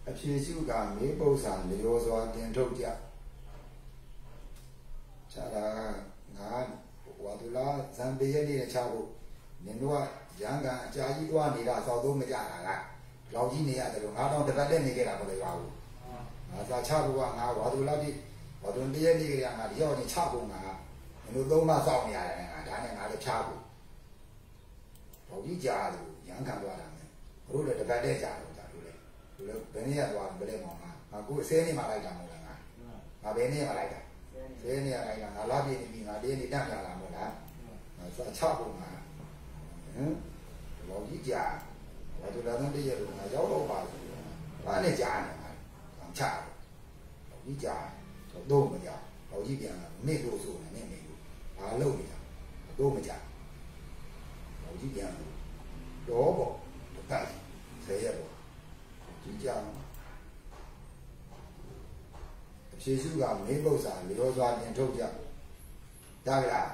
အဖြေရှုကမေးပု္ပ္ပာလျောစွာတင်ထုတ်ကြအဲ့ဒါငါဝါဒူလာဇန်ပေရဲ့နေတဲ့ချဖို့နင်တို့ကရန်ကန်အကြာကြီးတွားနေတာစောက်သုံးမကြတာကလောက်ကြီးနေရတယ်လို့ငါတော့တပတ်တည်းနေခဲ့တာမဟုတ်လေပါဘူးငါသာချဖို့ကငါဝါဒူလာတိဝါဒူတရဲ့နေကြငါဒီရောက်နေချဖို့ငါနင်တို့သုံးမစောင့်နေရတယ်ငါဒါနဲ့ငါလည်းချဖို့လောက်ကြီးကြားလို့ရန်ကန်သွားတာမယ်တို့လည်းတပတ်တည်းကြား လို့ဒါတို့လည်းတို့လည်းဘယ်နည်းရသွားမလဲမောင်ငါငါကိုယ်အစဲနေမှလိုက်တာမဟုတ်လားငါငါဘယ်နည်းမှလိုက်တာဆဲနေရတိုင်းကငါလာပြည့်နေပြီငါတင်းနေတတ်ကြလာမဟုတ်လားငါစချဖို့ငါဟမ်လောကြီးကြာဘာလို့လာတဲ့ရလို့ငါရောက်တော့ပါဆိုဘာနဲ့ကြာနေမှာငါချလောကြီးကြာတော့မကြာလောကြီးပြန်လာနေလို့ဆိုနေနေလို့ဘာလုပ်နေတာတော့မကြာလောကြီးပြန်တော့ပေါ့တပတ်ဆဲရတော့ ကြီးကြာဖြေစုကမေးပု္ပ္ပာလျောစွာပြင်ထုတ်ကြဒါကြလား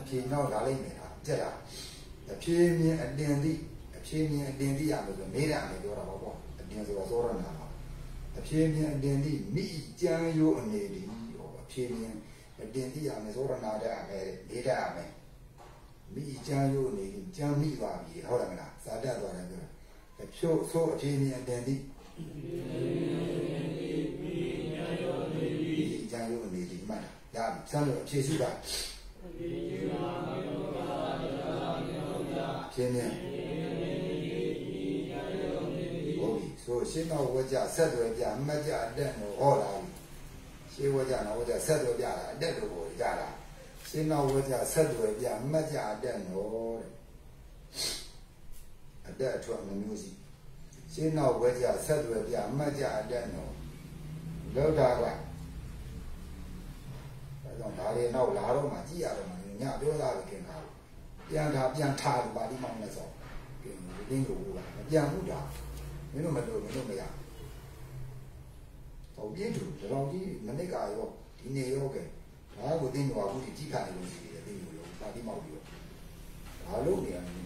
အဖြေနောက်လာလိုက်နေတာတက်လားအဖြေမြင်အတင်သည့်အဖြေမြင်အတင်သည့်ရလို့ဆိုမေးတယ်အမေပြောတာပေါ့ပေါ့အတင်ဆိုတော့သောရနာပါအဖြေမြင်အတင်သည့်မိကြံရိုးအနေဒီဟောအဖြေမြင်အတင်သည့်ရမယ်သောရနာတဲ့အမေမေးတယ်အမေမိကြံရိုးအနေဒီကြံမိပါပြီဟုတ်တယ်မလားဇာတက်သွားတယ်ပြော အဖြို့ဆိုအဖြေမြင်အတင်သည့်ကြံရုံအနေဒီမှတ်တာရပြီစမ်းလို့အဖြေရှိပါဖြင်းနေဟုတ်ပြီဆိုရှင်းတော့ဝကြဆက်သွယ်ပြအမှတ်ကြအတက်လို့ဟောလာပြီရှင်းဝကြတော့ဝကြဆက်သွယ်ပြတာအတက်လို့ဟောကြတာရှင်းတော့ဝကြဆက်သွယ်ပြအမှတ်ကြအတက်လို့တဲ့အတက်အထွက်မျိုးစီရှင်းတော့ဝကြဆက်သွယ်ပြအမှတ်ကြအတက်လို့လောက်တာ ကကြောင့်ဒါတွေနောက်လာတော့မှကြည့်ရတော့မှညပြောတာပဲခင်ဗျာပြန်ထားပြန်ထားလို့ပါဠိမောင်းနဲ့ဆိုကင်းတင်းကိုဘူးပါမပြန်ဘူးတာမင်းတို့မလို့မင်းတို့မရတော့ပြည့်တူတော့ဒီမနစ်ကရောဒီနေရောကဲဒါကိုတင်းရွာဘူးဒီကြည့်ခံနေလို့ရှိတယ်တင်းကိုရောပါဠိမောင်းပြီးတော့ဘာလို့နေရလဲ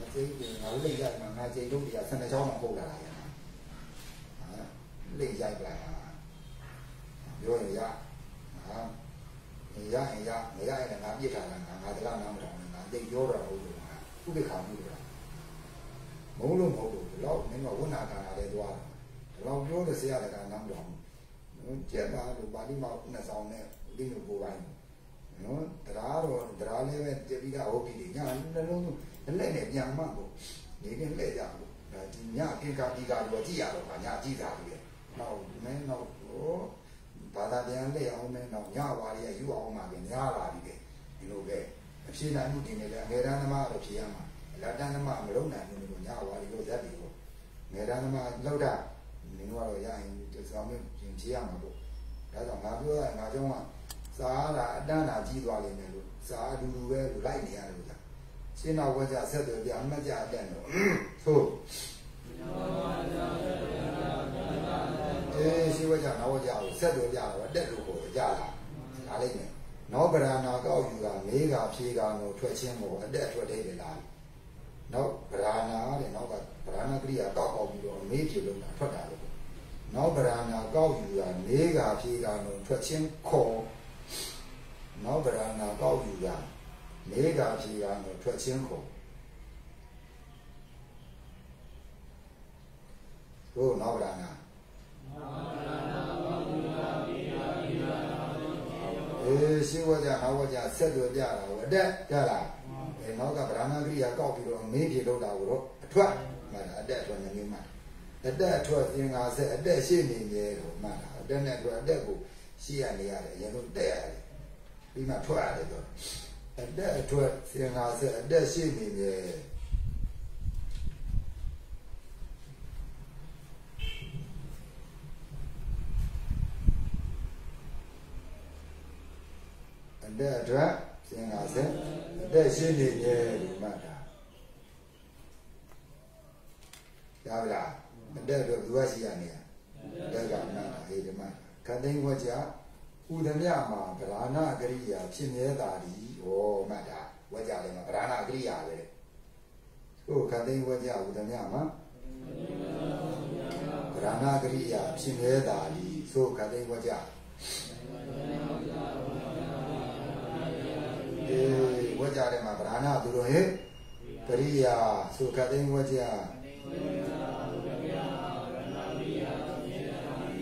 ငါစိတ်ကငါလိတ်ရမှာငါစိတ်တို့တွေက12ချောင်းမှပုတ်လာတာရဟာလိတ်ရိုက်လာပြောရင်ရဟာရရင်ရမရရင်ငါပြစ်ထားတာငါငါတလားနားမထောင်နဲ့ငါသိပြောတာဟုတ်လို့ငါဥပိ္ပခာမှုလားမဟုတ်လို့မဟုတ်လို့ဒီလောက်မင်းကဝိနာကာနာလေးသွားတယ်ဒီလောက်ပြောတဲ့ဆရာတကနားမထောင်ဘူးကျက်ပါလို့ပါဠိမှာနှစ်ဆောင်နဲ့ဒီလိုပို့ပိုင်းနော်တရားတော့တရားလေးပဲတပိကဟုတ်ပြီညနှလုံး လက်နဲ့ပြန်မှပေါ့နေနေလက်ကြပေါ့ဒါဒီညကိကပိကတော့ကြည့်ရတော့ညကြည့်တာပြီနောက်မင်းနောက်ဟိုဘာသာပြန်လက်အောင်နဲ့တော့ညဝါရီယူအောင်မှာပဲညာလာပြီပဲဒီလိုပဲအဖြေနိုင်မှုတင်နေတယ်ငယ်တန်းသမားတော့ဖြေရမှာလက်တန်းသမားမလုံးနိုင်ဘူးလို့ညဝါရီလို့ဇက်ပြီပေါ့ငယ်တန်းသမားလောက်တာမင်းတို့ကတော့ရရင်ဒီဆောင်မျိုးပြင်ဖြေရမှာပေါ့ဒါကြောင့်ငါပြောရငါကြောင့်ကစားတာအတန်းတာကြီးသွားလိမ့်မယ်လို့စားအတူတူပဲလို့လိုက်နေရတယ်ကြာ ရှင်းတော့ဝကြဆက်သွယ်ပြအမှတ်ကြအတက်တော့ဆိုအေးရှိဝကြနောက်ဝကြကိုဆက်သွယ်ပြတော့အတက်လို့ကိုကြလာဒါလိမ့်မယ်နောက်ဗရဏာကောက်ယူတာမေးကဖြေကကိုထွက်ချင်းကိုအတက်ထွက်သေးတယ်လားနောက်ဗရဏာတဲ့နောက်ကဗရဏကရိယာကောက်ပေါက်ပြီးတော့မေးဖြေလို့တာထွက်တာလို့နောက်ဗရဏာကောက်ယူတာမေးကဖြေကကိုထွက်ချင်းခေါ်နောက်ဗရဏာကောက်ယူတာ မေးကဖြေကကိုထွက်ချင်းခေါ်တို့နောက်ဗရဏာအေးရှိဝကြဟောကြဆက်သွယ်ပြတာကိုအတက်ကြလားအဲနောက်ကဗရဏဂရိယာကောက်ပြီးတော့မေးပြေလို့တာကိုတော့အထွက်မှတ်တာအတက်အထွက်နှမျိုးမှတ်အတက်အထွက်သင်္ကာဆက်အတက်ရှိနေမြဲတော့မှတ်တာအတက်နဲ့အထွက်အတက်ကိုရှိရနေရတယ်အရင်ဆုံးတက်ရတယ်ပြီးမှထွက်ရတယ်တော့ အတက်အထွက်သင်္ကာဆက်အတက်ရှိနေမြဲအတက်အတွက်သင်္ကာဆက်အတက်ရှိနေမြဲလို့မှတ်တာရပါလားအတက်အတွက်ဘယ်သူရှိရနေရအတက်ကမှတ်တာအေးဒီမှာခန္ဓာဝကြ ဥဒမြမှာဗราဏကရိယာဖြစ်မြဲတာဒီဟောမှတ်တာဝကြလည်းမှာဗราဏကရိယာပဲကိုခန္ဓာဝကြဥဒမြမှာဗราဏကရိယာဖြစ်မြဲတာဒီဆိုခန္ဓာဝကြ အေးဝကြတယ်မှာဗราဏသူတို့ဟဲ့ပရိယာဆိုခတ်သိမ်းဝကြ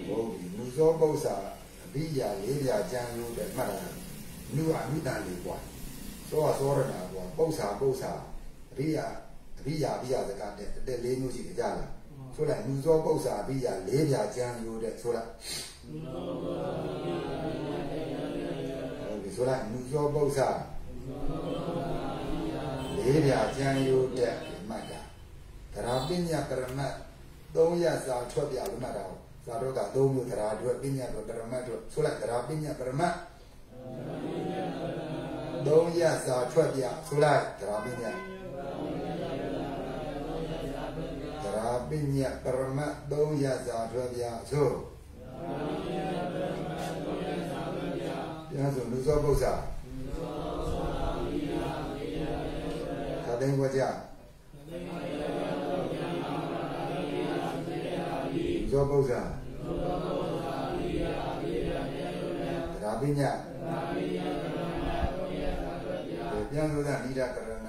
ဟုတ်ပြီလူစောပု္ပ္ပာ အဘိယာလေးပြကြံလို့တဲ့မှတ်တာလူအမိတန်လေးกว่าစောစောရတာกว่าပု္ပ္ပာပု္ပ္ပာအဘိယာအဘိယာအဘိယာစကားတဲ့အတက်လေးမျိုးရှိကြလားဆိုလိုက်လူစောပု္ပ္ပာအဘိယာလေးပြကြံလို့တဲ့ဆိုလိုက်ဟုတ်ပြီဆိုလိုက်လူစောပု္ပ္ပာလေးပြကြံလို့တဲ့မှတ်တာသရပညာပရမတ်သုံးရစာထွက်ပြလို့မှတ်တာ သာတော့ကသုံးမျိုးသရာအတွက်ပညာအတွက်ပရမတ်အတွက်ဆိုလိုက်သရာပညာပရမတ်သုံးရစာထွက်ပြဆိုလိုက်သရာပညာသရာပညာပရမတ်သုံးရစာထွက်ပြဆိုပြန်ဆိုလူသောပု္ပ္ပာသာသိဝကြ ဇောပု္ပ္ပာတရားပညာပြန်လို့သာဣဒကရဏ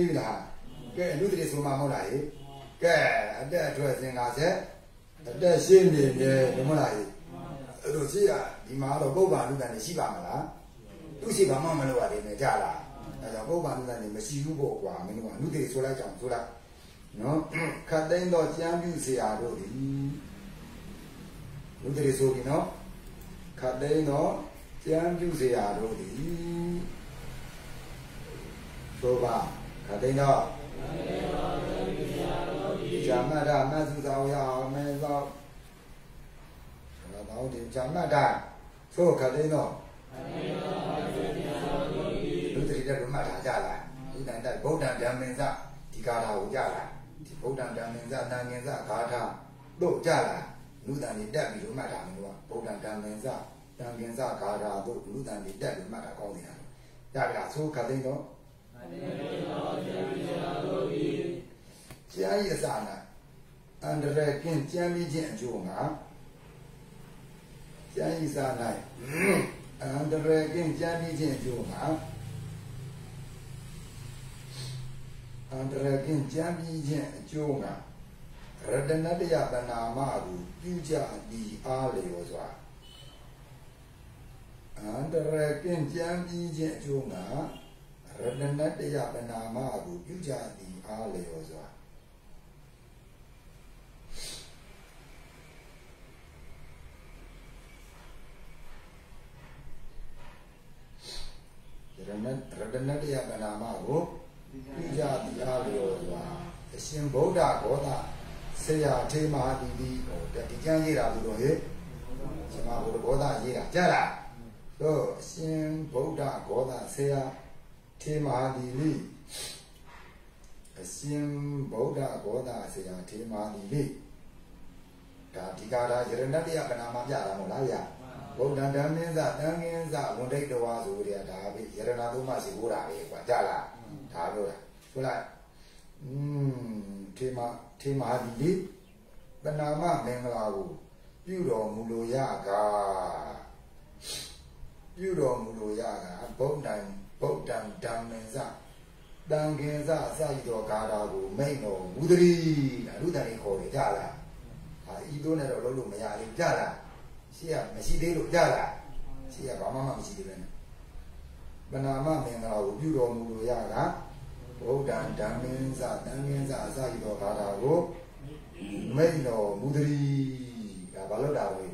ပြီးပြီလားကဲလူတွေဆိုမှမဟုတ်လားဟေ့ကဲအတက်အထွက်စင်ကားဆက်အတက်ရှင်းနေတယ်မဟုတ်လားဟေ့အဲ့လိုရှိရဒီမှာတော့ပုဗ္ဗာလူတန်နေရှိပါမလားသူရှိပါမှမလို့ရတယ်နဲ့ကြလားအဲကြောင့်ပုဗ္ဗာလူတန်နေမရှိဘူးပေါ့ကွာမင်းတို့ကလူတွေဆိုလိုက်ကြအောင်ဆိုလိုက်နော်ခတ်သိမ်းတော့ကြမ်းပြူเสียတို့ဒီလူတွေဆိုပြီနော်ခတ်သိမ်းတော့ကြမ်းပြူเสียတို့ဒီဆိုပါခတ် သိမ်းတော့ဇာမရမသုသောရအောင်မဲသောတော့ဒီဇာမတာဆိုခတ်သိမ်းတော့လူတွေတက်မှတ်ထားကြလားဒီတန်တက်ဗုဒ္ဓံဓမ္မင်္စဒီကာထာကိုကြလားဒီဗုဒ္ဓံဓမ္မင်္စတန်ငင်္စဂါထာတို့ကြလားလူတန်တွေတက်ပြီးလို့မှတ်တာမျိုးကဗုဒ္ဓံဓမ္မင်္စတန်ငင်္စဂါထာတို့လူတန်တွေတက်ပြီးမှတ်တာကောင်းနေတာကြပြီလားဆိုခတ်သိမ်းတော့ ကျမ်းရည်အစနာအန္တရာယ်ကင်းကျမ်းပြီးခြင်းအကျိုးငါကျမ်းရည်စာ၌အန္တရာယ်ကင်းကျမ်းပြီးခြင်းအကျိုးငါအန္တရာယ်ကင်းကျမ်းပြီးခြင်းအကျိုးငါရတနတယတနာမဟုပြုကြသည်အားလျော်စွာအန္တရာယ်ကင်းကျမ်းပြီးခြင်းအကျိုးငါ ရတနတယပနာမဟုပြုကြသည်အားလျော်စွာရတနရတနတယပနာမဟုပြုကြသည်အားလျော်စွာအရှင်ဗုဒ္ဓဂောသဆရာထေမဟာတိတိဟောဒီကျမ်းရေးတာလို့ဟဲ့ရှင်မဘုရားဂောသရေးတာကြားလားတော့အရှင်ဗုဒ္ဓဂောသဆရာ ထေမဟာတိလိအရှင်ဗုဒ္ဓဂောသဆရာထေမဟာတိလိဒါဒီကာရာယရဏတယကနာမပြတာမဟုတ်လားဗျာဗုဒ္ဓံဓမ္မင်းစတန်ငင်းစဝန်ဒိတ်တော်ဆိုကြတာဒါပဲယရဏသုံးပါးစီဟိုတာပဲကွာကြလားဒါပြောတာဆိုလိုက်อืมထေမထေမဟာတိလိပနာမမင်္ဂလာကိုပြုတော်မူလိုရကားပြုတော်မူလိုရတာဗုဒ္ဓံ ဗုဒ္ဓံဓမ္မင်္စတန်ခင်္စအစရှိသောဂါထာကိုမိန့်တော်မူသည်ဒါလူတန်ကြီးခေါ်တယ်ကြလားဟာဤတို့နဲ့တော့လုံးလို့မရဘူးကြလားရှိရမရှိသေးလို့ကြလားရှိရဘာမှမရှိသေးပဲနဲ့ဗနာမမင်္ဂလာကိုပြုတော်မူလိုရတာဗုဒ္ဓံဓမ္မင်္စတန်ခင်္စအစရှိသောဂါထာကိုမိန့်တော်မူသည်ဒါဘာလို့တာလဲ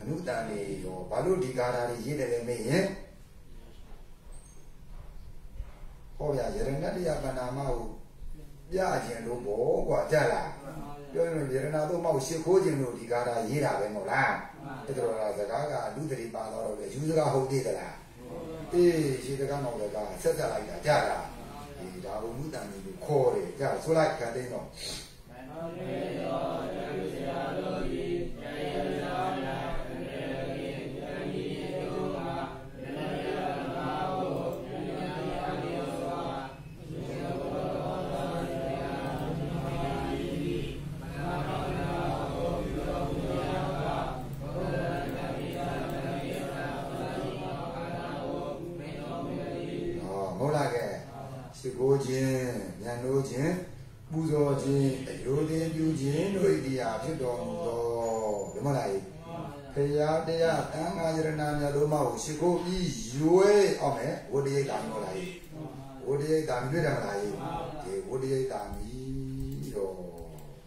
အနုတန်လေးရောဘာလို့ဒီဂါထာတွေရေးတယ်လဲမေးရင် ဟောဗျာယရဏတ္တယပဏာမကိုပြခြင်းလို့ဘောကွာကြလားပြောရင်ယရဏသုံးမောက်ရှ िख ိုးခြင်းလို့ဒီဂါထာရေးတာပဲမဟုတ်လားတကယ်တော့စကားကလူတရီပါတော့လေယူစကားဟုတ်သေးသလားအေးရှိတကားတော့လည်းကဆက်ဆက်လိုက်တာကြလားဒီဒါဘုမှုတန်ကြီးကိုခေါ်တယ်ကြဆိုလိုက်ခံသိတော့ရှိ များတို့မှကိုရှိခိုးပြီးရွေးအောင်မယ်ဝိတ္တရိတ်တာမျိုးလားဝိတ္တရိတ်တာမြွေးတယ်မလားဒီဝိတ္တရိတ်တာမီတော့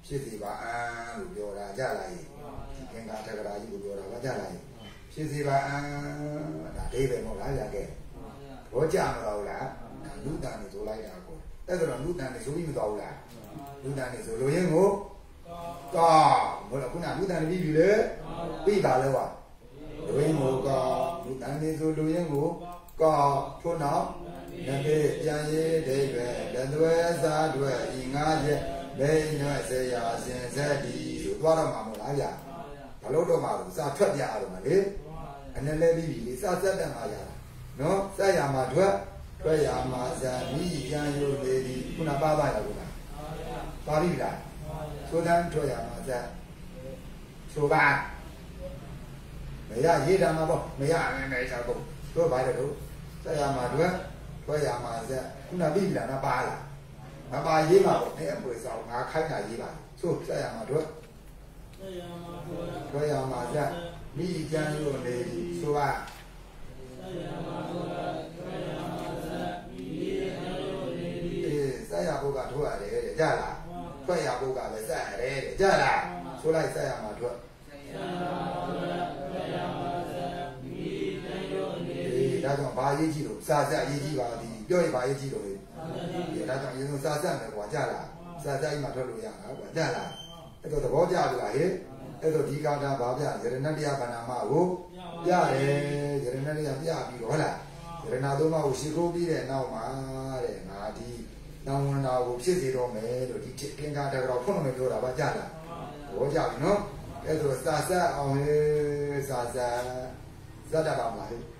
ဖြစ်စီပါအံလို့ပြောတာကြလားဒီကင်္ကာတက္ကရာကြီးကိုပြောတာပါကြလားဖြစ်စီပါအံဒါဒိဗေမဟုတ်လားရခဲ့ဘောကြမလို့လားလူတန်နေဆိုလိုက်တာကိုအဲ့ဒါတော့လူတန်နေဆိုပြီးမတော်ဘူးလားလူတန်နေဆိုလိုရင်းကိုကာဘို့လားခုနလူတန်နေပြီးပြီလေပြီးပါလဲဝါ လူရင်းကိုကာလူတန်နေဆိုလူရင်းကိုကာထို့နောက်နဘေပြန်ရေးဒိဗေလက်သွဲစားတွေဤငါရဲ့ဘိညွတ်စေရာစင်ဆက်ဒီဆိုသွားတော့မှာမဟုတ်လားဗျဘာလို့တော့မှာလို့စာထွက်ပြရတော့မှာလေအနေလဲပြီးပြီစာဆက်တက်မှာရတာနော်ဆက်ရမှာထွက်တွေ့ရမှာဇာမိပြန်ရုပ်လေဒီခုနပါပါရဘူးလားပါပြီလားသို့တန်းတွေ့ရမှာဇာဆိုပါ မရရေးတာမှာပေါ့မရလည်းနေစားပေါ့တို့ပါတော့ဆက်ရမှာတွေ့တွေ့ရမှာဇာခုနပြီလားနပါလားမပါရေးမှာပေါ့အဲ့အပွေဆောင်ငါခိုင်းတာရေးပါသို့ဆက်ရမှာတွေ့တွေ့ရမှာဇာမိပြန်ရုပ်လေဒီဆိုပါဆက်ရမှာဆက်ရဖို့ကထွက်ရတယ်တဲ့ကြလားထွက်ရဖို့ကလည်းဆက်ရတယ်တဲ့ကြလားဆိုလိုက်ဆက်ရမှာထွက် ဒါကြောင့်ဘာရေးကြည့်လို့စာဆက်ရေးကြည့်ပါသည်ပြောရင်ဘာရေးကြည့်လို့လေဒါကြောင့်အရင်ဆုံးစာဆက်မယ်ကွာကြလားစာဆက်အိမ်မှာထွက်လို့ရတာကွာကြလားအဲ့တော့သဘောကျပြီလားဟဲ့အဲ့တော့ဒီကာတာဘာပြရဏတရားဗန္နာမကိုပြတယ်ရဏတရားပြပြီးတော့ဟုတ်လားရဏသုံးပါးကိုရှိခိုးပြီးတဲ့နောက်မှာတဲ့ငါဒီနောင်ဝန်တာကိုဖြစ်စေတော့မယ်လို့ဒီကင်္ဂါတကတော့ဖွင့်လို့ပြောတာပါကြလားဘောကြပြီနော်အဲ့ဒါစာဆက်အောင်ဟေးစာဆက်ဇတ်တာပါမလားဟဲ့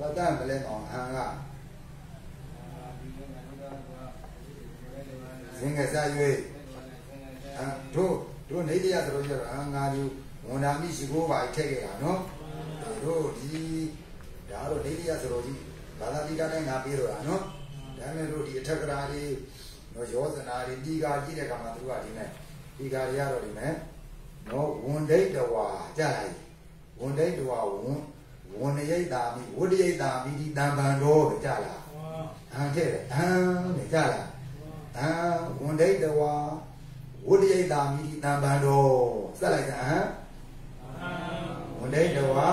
သတ္တမလဲအောင်ဟန်ကဇင်ကစား၍အတို့တို့နေတရားဆိုတော့ကျတော့အာငါလူဝန်တာမိရှိခိုးပါထည့်ခဲ့တာနော်တို့ဒီဒါတော့နေတရားဆိုတော့ဒီဘာသာတိကနဲ့ငါပြေးတော့တာနော်ဒါနဲ့တို့ဒီအထက်ကရာတွေနော်ရောစနာတွေဒီကာကြည့်တဲ့ခါမှာသူကဒီနဲ့ဒီကာတွေရတော့ဒီမဲ့နော်ဝန်ဒိတ်တဝါကြလိုက်ဝန်ဒိတ်တဝါဝန် ဝန်ရိတ်တာမိဝိတ္တရိတ်တာမိဒီတံပံတော်ပဲကြလားဟန်ခဲ့တယ်ဟန်နဲ့ကြလားဟန်ဝန်ဒိတ်တဝါဝိတ္တရိတ်တာမိဒီတံပံတော်စက်လိုက်တာဟန်ဝန်ဒိတ်တဝါ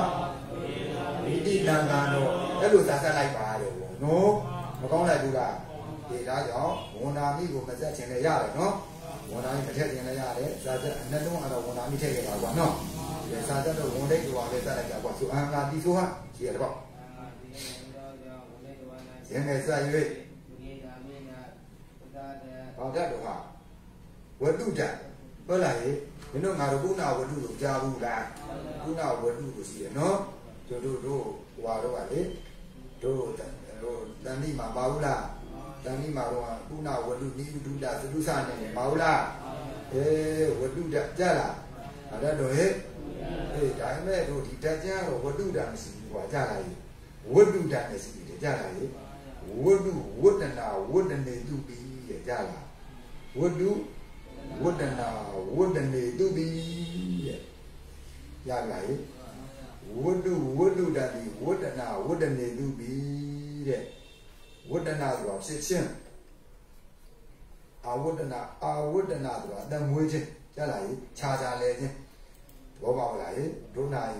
ဝိတိတံကန်တော့အဲ့လိုသာဆက်လိုက်ပါတော့နော်မကောင်းလိုက်ဘူးလားဒီဒါကြောင့်ဝန်နာမိကိုမဆက်ချင်လည်းရတယ်နော်ဝန်နာမိမထည့်ချင်လည်းရတယ်ဇာဆက်အနှစ်လုံးအဲ့တော့ဝန်နာမိထည့်ခဲ့ပါကွာနော်ဒီ ဇာဆက်တော့ဝန်ဒိတ်ကွာပဲဆက်လိုက်ကြကွာဆိုအံကာတီဆိုဟာရှိရတော့ရင်းနဲ့ဆက်၍ဟောတတ်တော့ဟာဝတ္တုတဟုတ်လားဟေမင်းတို့ငါတို့ကုဏဝတ္တုကိုကြားဘူးလားကုဏဝတ္တုကိုရှိရနော်တို့တို့တို့ဟွာတော့ကလေတို့ဟိုတန်တိမှာပါဘူးလားတန်တိမှာတော့ကုဏဝတ္တုနိဝတ္တုတသတုစနဲ့ပါဘူးလားအဲဝတ္တုတကြလားအဲ့ဒါတော့ဟဲ့ အေးဒါပေမဲ့တို့ဒီတက်ကျန်းတော့ဝတ္တုတံမရှိဘူးကွာကြားလာရေးဝတ္တုတံမရှိဘူးကြားလာရေးဝတ္တုဝတ္တနာဝတ္တနေတုပိရဲ့ကြားလာဝတ္တုဝတ္တနာဝတ္တနေတုပိရဲ့ကြားလာရေးဝတ္တုဝတ္တုတံဒီဝတ္တနာဝတ္တနေတုပိတဲ့ဝတ္တနာဆိုတာဖြစ်ချင်းအာဝတ္တနာအာဝတ္တနာဆိုတာအတမွေးခြင်းကြားလာရေးခြားခြားလဲခြင်း ဘောပါမလားဟင်ဒုနိုင်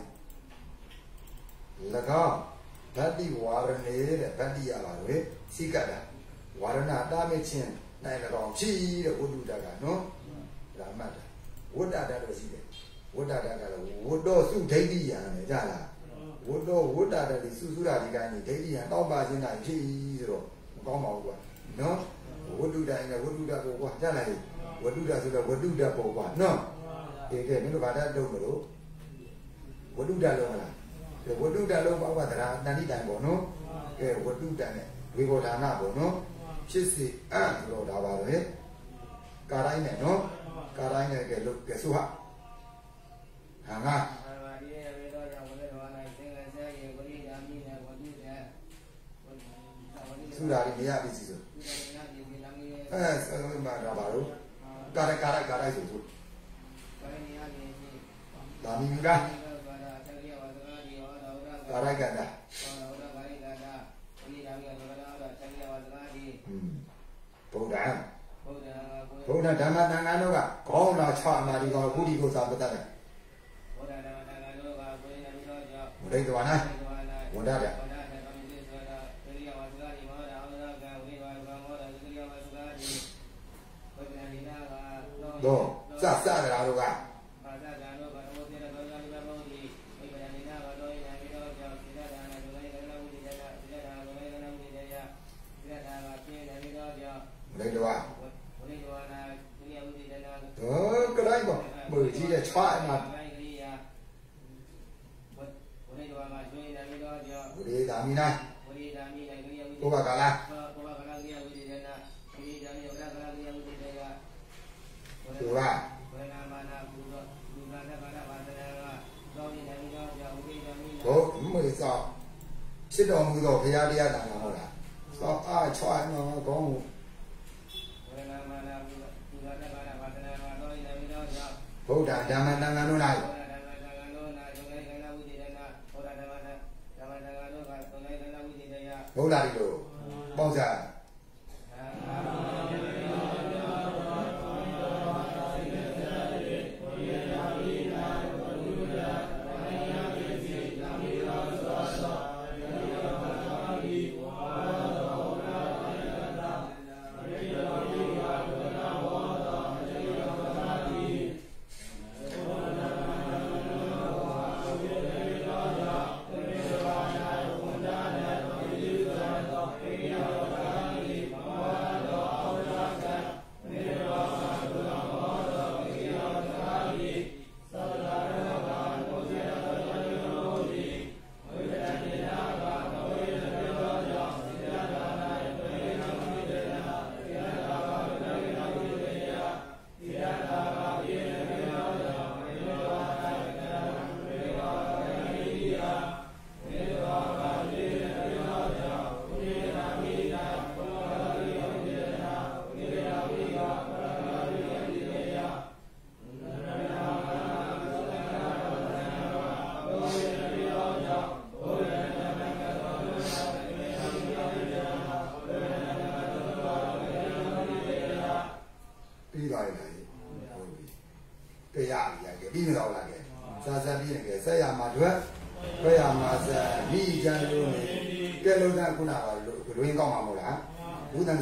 ၎င်းဓာတိဝါရဏေတဲ့ဓာတိရပါလေစိကတာဝါရဏတာမချင်းနိုင်၎င်းဖြစ်တဲ့ဝတ္တုတကနော်ဒါမှတ်တာဝတ္တတတော့ရှိတယ်ဝတ္တတကတော့ဝတ္တောစုဒိဋ္ဌိယံနဲ့ကြလားဝတ္တောဝတ္တတတိစုစုရာဒီကိုင်းဒိဋ္ဌိယံတောက်ပါခြင်းတိုင်းဖြစ်ဆိုတော့မကောင်းပါဘူးကွာနော်ဝတ္တုတိုင်းနဲ့ဝတ္တုတပေါ့ကွာကြားလိုက်ဝတ္တုတဆိုတော့ဝတ္တုတပေါ့ကွာနော် အေးကဲမင်းတို့ဘာသာလုံးမလို့ဝတ္တုတလုံးမလားကဲဝတ္တုတလုံးပေါ့ကွာသရာတဏိတိုင်ပေါ့နော်ကဲဝတ္တုတနဲ့ဝေဘောဌာနပေါ့နော်ဖြစ်စီအံ့ဆိုတော့ဒါပါပဲကာတိုင်းနဲ့နော်ကာတိုင်းနဲ့ကဲလို့ကဲဆိုဟာဟာငါသူရာရီမရပြီစီဆိုအဲဆိုမှာဒါပါတော့ကာရကာရကာရဆိုဆို ဒါမီကကာရကတာဗုဒ္ဓံဗုဒ္ဓဓမ္မသံဃာတို့ကခေါင်းလာချအမာဒီကောင်ခုဒီကိုသာပတတ်တယ်ဘုရားဓမ္မသံဃာတို့ကကိုယ်နဲ့ပြီးတော့ကြောင့်ဘုရားတော်နာဝန္ဒတဲ့တော့စစကြတာတို့က လိုက်တော့တော့ကလိုက်ပါဘယ်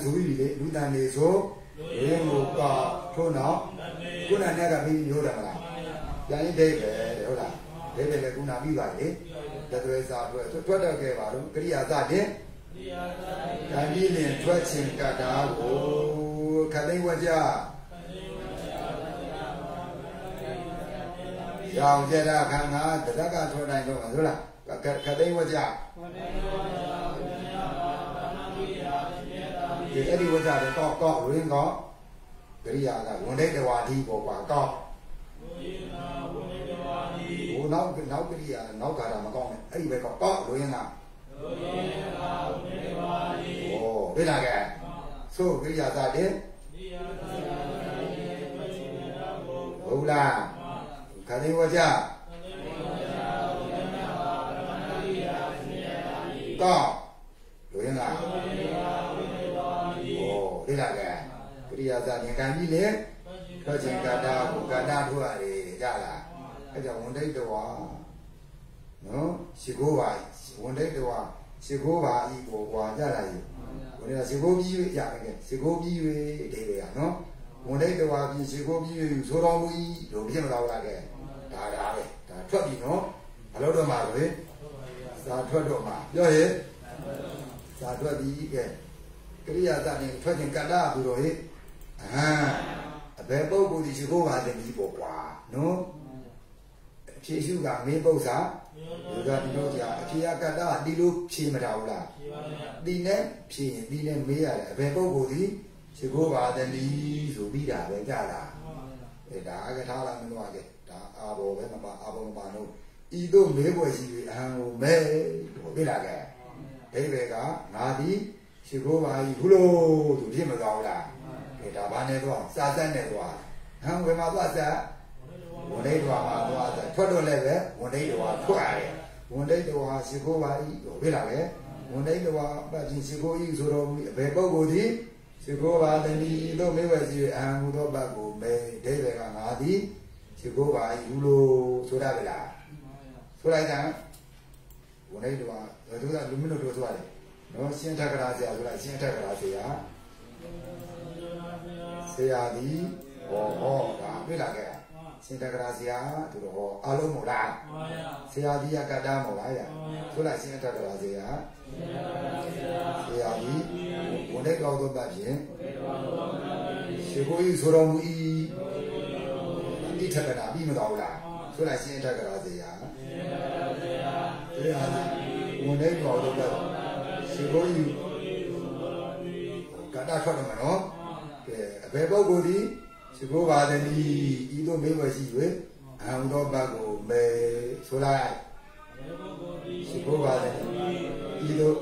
လူတန်ဆိုပြီးလေလူတန်နေဆိုရင်းကိုကထို့နောက်ခုနနဲ့ကပြီးရိုးတယ်မလားပြန်ရင်ဒိတ်ပဲတဲ့ဟုတ်လားဒိတ်ပဲလည်းခုနပြီးပါလေတသွဲစာထွက်ထွက်တော့ခဲ့ပါတော့ကရိယာစတဲ့ကံပြီးလင်ထွက်ခြင်းကတာကိုခသိဝကြရောင်ကြတာခံငါတရကထွက်နိုင်တော့ဟုတ်လားခသိဝကြ ဒီအဲ့ဒီဝကြတဲ့ကောက်ကောက်ရင်းကောက်ကရိယာကဝန်ဒိတဝါဒီပေါ်ပါကောက်ဝိုနောက်နောက်ကရိယာနောက်ကာတာမကောင်းနဲ့အဲ့ဒီပဲကောကောလိုရင်းလားလိုရင်းပါဦးနေပါလိဩပြလာကဲဆိုကရိယာသတဲ့ဟုတ်လားခဏဝကြကောလိုရင်းလား ဩပြလာကဲကရိယာသဉာဏ်ကံကြီးလေထွက်ခြင်းကတာကိုကတာထုတ်ရတယ်ကြလားအဲ့ကြောင့်ဝန်ဒိတ်တော်နော်ရှိခိုးပါဝန်ဒိတ်တော်ရှိခိုးပါဤပေါ်ကွာကြတာကြီးဝန်ဒိတ်ရှိခိုးပြီးရရတယ်ရှိခိုးပြီးရအတေပဲနော်ဝန်ဒိတ်တော်ပြီးရှိခိုးပြီးရဆိုတော်မူဤလို့ဖြစ်မလာဘူးလားကဲဒါဒါပဲဒါထွက်ပြီနော်ဘလို့တော့မှာလေစာထွက်တော့မှာပြောရဲစာထွက်ပြီကဲ ကရိယာသနဲ့ထွက်ခြင်းကတ္တပြီးတော့ဟဲ့အာအဘယ်ပုဂ္ဂိုလ်ဒီရှိခိုးပါတယ်ဒီပေါ်ကွာနော်ဖြေရှုကမင်းပု္ပ္ပာဒီကဒီလိုကြာအဖြေကတ္တဒီလိုဖြေမထားဘူးလားဖြေပါဗျာဒီနဲ့ဖြေရင်ဒီနဲ့မေးရတယ်အဘယ်ပုဂ္ဂိုလ်ဒီရှိခိုးပါတယ်ဒီဆိုပြီးတာပဲကြလားအဲဒါကထားလာမလို့ကဲဒါအာဘောပဲမပါအာဘောမပါတော့ဤတို့မေးပွဲရှိပြီအဟံကိုမဲဟိုပြလာကဲဒိဗေကငါဒီ ရှိခိုးပါဤဘူးလို့သူဖြစ်မသွားဘူးလားအဲဒါဘာနဲ့တော့စာသက်နဲ့တော့ဟမ်ဝေမှာသွားစားဝန်ဒိတ်တော်မှာသွားစားထွက်တော့လည်းပဲဝန်ဒိတ်တော်ထွက်ရတယ်ဝန်ဒိတ်တော်ဟာရှိခိုးပါဤဟိုပြလာကဲဝန်ဒိတ်တော်ပတ်ချင်းရှိခိုးဤဆိုတော့အဘယ်ပုဂ္ဂိုလ်ဒီရှိခိုးပါတဏီတို့မေဝဲစီအဟံဟူသောဘတ်ကိုမဲဒိဗေကငါဒီရှိခိုးပါဤဘူးလို့ဆိုရပါလားဆိုလိုက်တာဝန်ဒိတ်တော်ကသူကလူမင်းတို့တို့ဆိုရတယ် နော်ရှင်းထက်ကရာဆရာဆိုတာရှင်းထက်ကရာဆရာဆရာဒီဟောဟောဒါတွေ့လာခဲ့ရှင်းထက်ကရာဆရာသူတော့ဟောအလုံးမို့လားဆရာဒီကကတ္တမို့လားရဆိုလိုက်ရှင်းထက်ကရာဆရာဆရာဒီဝန်တဲ့ကောက်တော့ပတ်ဖြင့်ရှိခိုးဤဆိုတော်မူဤဒီထက်ကရာပြီးမတော်ဘူးလားဆိုလိုက်ရှင်းထက်ကရာဆရာဆရာဒီဝန်တဲ့ကောက်တော့ပတ် ရှိခိုးဤကတ္တထွက်တယ်မနော်ကဲအဘယ်ပုဂ္ဂိုလ်ဒီရှိခိုးပါသည်ဤသို့မေးဝရှိ၍အဟံတော်ဘတ်ကိုမေဆိုလိုက်ရှိခိုးပါသည်ဤသို့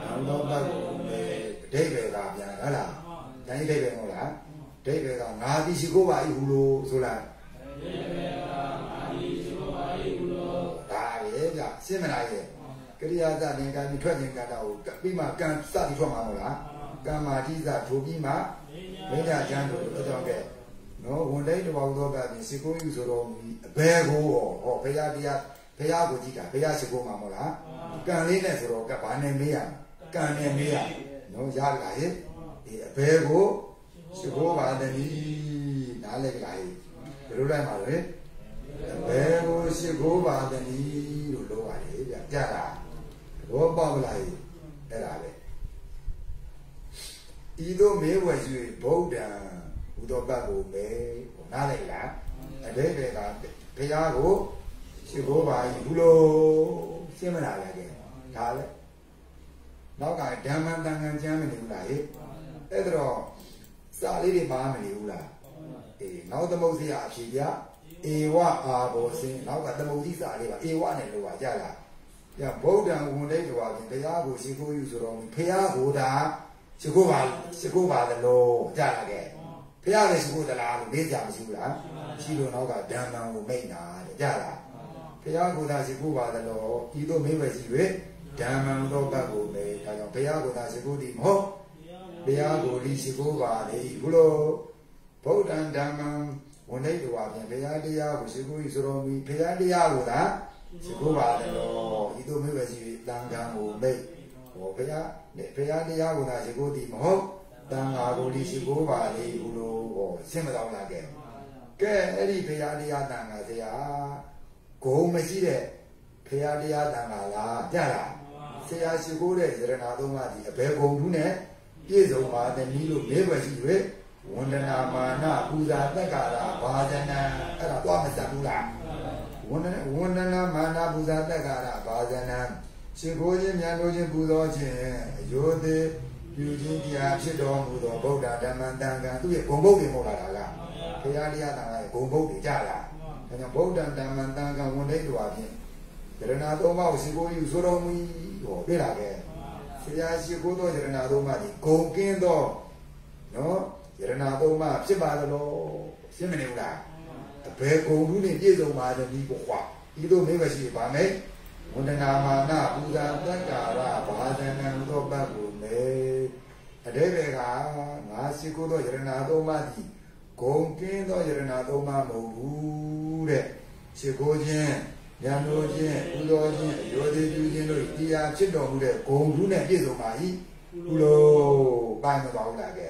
အဟံတော်ဘတ်ကိုမေအဓိပ္ပာယ်ကပြန်ဟလားဉာဏ်အိဗ္ဗေမဟုတ်လားအဓိပ္ပာယ်ကငါသည်ရှိခိုးပါ၏ဟုလို့ဆိုလိုက်အဓိပ္ပာယ်ကငါသည်ရှိခိုးပါ၏ဟုလို့ဒါပဲဗျရှင်းမလားရဲ့ ကရိယာသသင်္ကံထွက်ခြင်းကတ္တကိုပြီးမှကံစပြီးထွက်မှာမဟုတ်လားကမ္မာတိသထိုပြီးမှမိညာချမ်းတို့အကြောင်းကဲနော်ဝန်တိုင်းတော်သောကပြင်စေကိုယူဆိုတော်မူအဘယ်ကိုဟောဘုရားတရားဘုရားကိုကြည့်တာဘုရားစေကိုမှာမဟုတ်လားကံလေးနဲ့ဆိုတော့ကဘာနဲ့မေးရကံနဲ့မေးရနော်ရလာရဲ့ဒီအဘယ်ကိုစေကိုပါတည်းနားလည်လာရဲ့ဘယ်လိုလိုက်မှာလဲအဘယ်ကိုစေကိုပါတည်းလို့ပြောပါတယ်ဗျကြတာ ဘောပေါက်လာရဲ့အဲ့ဒါပဲဤသို့မေးဝယ်၍ဗုဒ္ဓံဟူသောဘတ်ကိုမေးနားလိုက်လားအဘိဓိကဘုရားကိုရှိခိုးပါ၏ဘူးလို့ရှင်းမလားလေကဲဒါလေနောက်ကဓမ္မတန်ခံကျမ်းမနေဘူးလားဟဲ့အဲ့တော့စာလေးတွေပါမနေဘူးလားအေးနောက်သမုတ်စရာအဖြစ်ပြဧဝအာဘောစင်နောက်ကသမုတ်တိစာလေးပါဧဝနဲ့လို့ပါကြလား ညဗုဒ္ဓံဝန်ဒိတ်တော်ပြင်ဘုရားကိုရှိခိုးယူဆိုတော့ဘုရားကိုဒါရှိခိုးပါရှိခိုးပါသလို့ကြားလာခဲ့ဖះလည်းရှိခိုးသလားလို့မေးကြမရှိဘူးလားရှိလို့နောက်ကဓမ္မံကိုမိတ်တာတဲ့ကြားလားဖះကိုသာရှိခိုးပါသလို့ဤသို့မေးပဲရှိ၍ဓမ္မံတော့ဘတ်ကိုမေးဒါကြောင့်ဖះကိုသာရှိခိုးသည်မဟုတ်ဖះကိုလိရှိခိုးပါလေဘုလို့ဗုဒ္ဓံဓမ္မံဝန်ဒိတ်တော်ပြင်ဘုရားတရားကိုရှိခိုးဤဆိုတော်မူဘုရားတရားကိုသာ ရှိခိုးပါတယ်လို့ဤသို့မေးပဲရှိ၍တန်ခံကိုမိတ်ဟောဘုရားဘုရားတရားကိုသာရှိခိုးသည်မဟုတ်တန်ဃာကိုလိရှိခိုးပါလေဘုလို့ဟောရှင်းမတော်လားကဲကဲအဲ့ဒီဘုရားတရားတန်ဃာဆရာဂုံမရှိတဲ့ဘုရားတရားတန်ဃာလားကြလားဆရာရှိခိုးတဲ့ယရနာသုံးပါးဒီအဘယ်ဂုံထုနဲ့ပြည့်စုံပါသည်နည်းလို့မေးပဲရှိ၍ဝန္ဒနာမာနပူဇာတက်ကာရာဘာဇနံအဲ့ဒါတော့မစဘူးလား ဝန္ဒနာဝန္ဒနာမာနပူဇာတက်ကာရာဘာဇနံရှိခိုးခြင်းမြန်လို့ခြင်းပူဇော်ခြင်းအယိုသေးပြုခြင်းတရားဖြစ်တော်မူသောဗုဒ္ဓဓမ္မတန်ခံသူရဲ့ဂုံဘုတ်တွေမဟုတ်လားဒါကဘုရားတရားတန်ခါရဲ့ဂုံဘုတ်တွေကြလားဒါကြောင့်ဗုဒ္ဓံဓမ္မံသံဃာဝန်ဒိဋ္ဌဝါဖြင့်ယရဏသုံးပါးကိုစီကိုယူဆိုတော်မူဟောပြတာပဲဆရာရှိခိုးသောယရဏသုံးပါးဒီဂုံကင်းသောနော်ယရဏသုံးပါးဖြစ်ပါသလားရှင်းမနေဘူးလားအ ဘယ်ဂုံလူနဲ့ပြည့်စုံပါသနည်းပေါ့ကွာဤသို့မိမရှိပါမယ်ဝန္ဒနာမာနပူဇာတက္ကာရဘာဇနံသောပတ်ကိုမေအတိဘေကငါရှိခိုးသောယရဏသုံးပါးသည်ဂုံကင်းသောယရဏသုံးပါးမဟုတ်ဘူးတဲ့ရှိခိုးခြင်းဉာဏ်တို့ခြင်းဥတော်ခြင်းအယောသေးပြုခြင်းတို့တရားဖြစ်တော်မူတဲ့ဂုံလူနဲ့ပြည့်စုံပါ၏ဘုလိုပိုင်းမတော်ဘူးလားကဲ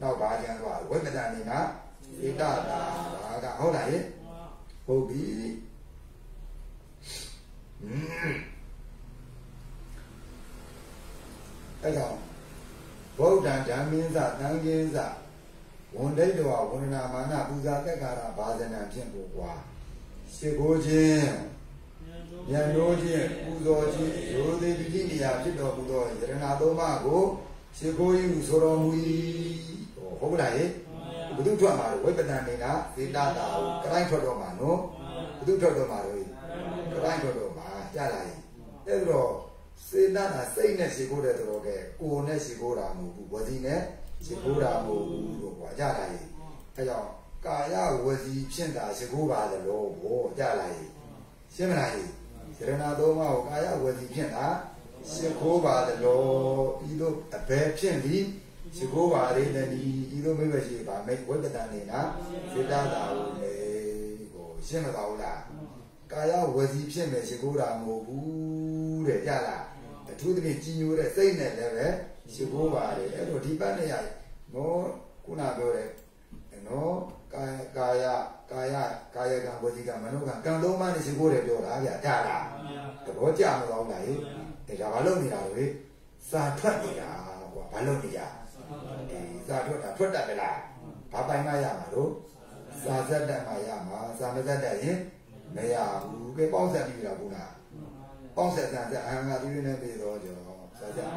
နောက်ပါကျန်သွားဝိပ္ပဒနေက ဧတတာဒါကဟုတ်လားဟင်ဟုတ်ပြီအဲ့တော့ဗုဒ္ဓံဓမ္မင်းစသံဃင်းစဝန်ဒိဋ္ဌဝဝန္ဒနာမာနပူဇာတက်္ကာရဘာဇနံဖြင့်ကိုကွာရှိခိုးခြင်းဉာဏ်တို့ခြင်းပူဇော်ခြင်းရိုသေတိတိနေရာဖြစ်တော်မူသောယရဏသုံးပါးကိုရှိခိုးယူဆိုတော်မူ၏ဟုတ်လားဟဲ့ ဘုသူထွက်မှာဝိပဒံနေတာသေတတာကိုကတိုင်းထွက်တော့မှာနော်ဘုသူထွက်တော့မှာလို့ကတိုင်းထွက်တော့မှာကြားလာရင်အဲ့တော့စေတတာစိတ်နဲ့ရှိခိုးတယ်တော်ကဲကိုယ်နဲ့ရှိခိုးတာမဟုတ်ဘူးဝစီနဲ့ရှိခိုးတာမဟုတ်ဘူးလို့ကွာကြားလာရင်အဲ့ကြောင့်ကာယဝစီဖြင့်တာရှိခိုးပါသလိုဘောကြားလာရင်ရှင်းမလားဟိစေရနာသုံးပါးကိုကာယဝစီဖြင့်တာရှိခိုးပါသလိုဤသို့အဘယ်ဖြင့်သည် ရှိခိုးပါလေတည်းဤသို့မိမရှိပါမိဝိပ္ပတန်နေတာစေတတာကိုလေကိုရှင်းမသွားဘူးလားကာယဝစီဖြစ်မယ်ရှိခိုးတာမဟုတ်ဘူးတဲ့ကြလားအထူးသဖြင့်ကြီးညိုတဲ့စိတ်နဲ့လည်းပဲရှိခိုးပါတယ်အဲ့တော့ဒီပတ်နဲ့ရနော်ခုနပြောတဲ့နော်ကာယကာယကာယကာယကံဝစီကံမနောကံကံသုံးပါးနဲ့ရှိခိုးတယ်ပြောတာဗျာကြလားသဘောကျမသွားဘူးလားဟဲ့ဒါဘာလို့နေတာလဲစာထွက်နေတာကွာဘာလို့နေရ စာထွက်တာထွက်တတ်တယ်လားဘာပိုင်မှရမှာလို့စာဇက်တတ်မှရမှာစာမဇက်တတ်ရင်မရဘူးကဲပေါင်းဆက်ပြီးလားဘုရားပေါင်းဆက်စံတဲ့အဟံငါသူရင်းနဲ့ပြီးတော့ကြောစာဇက်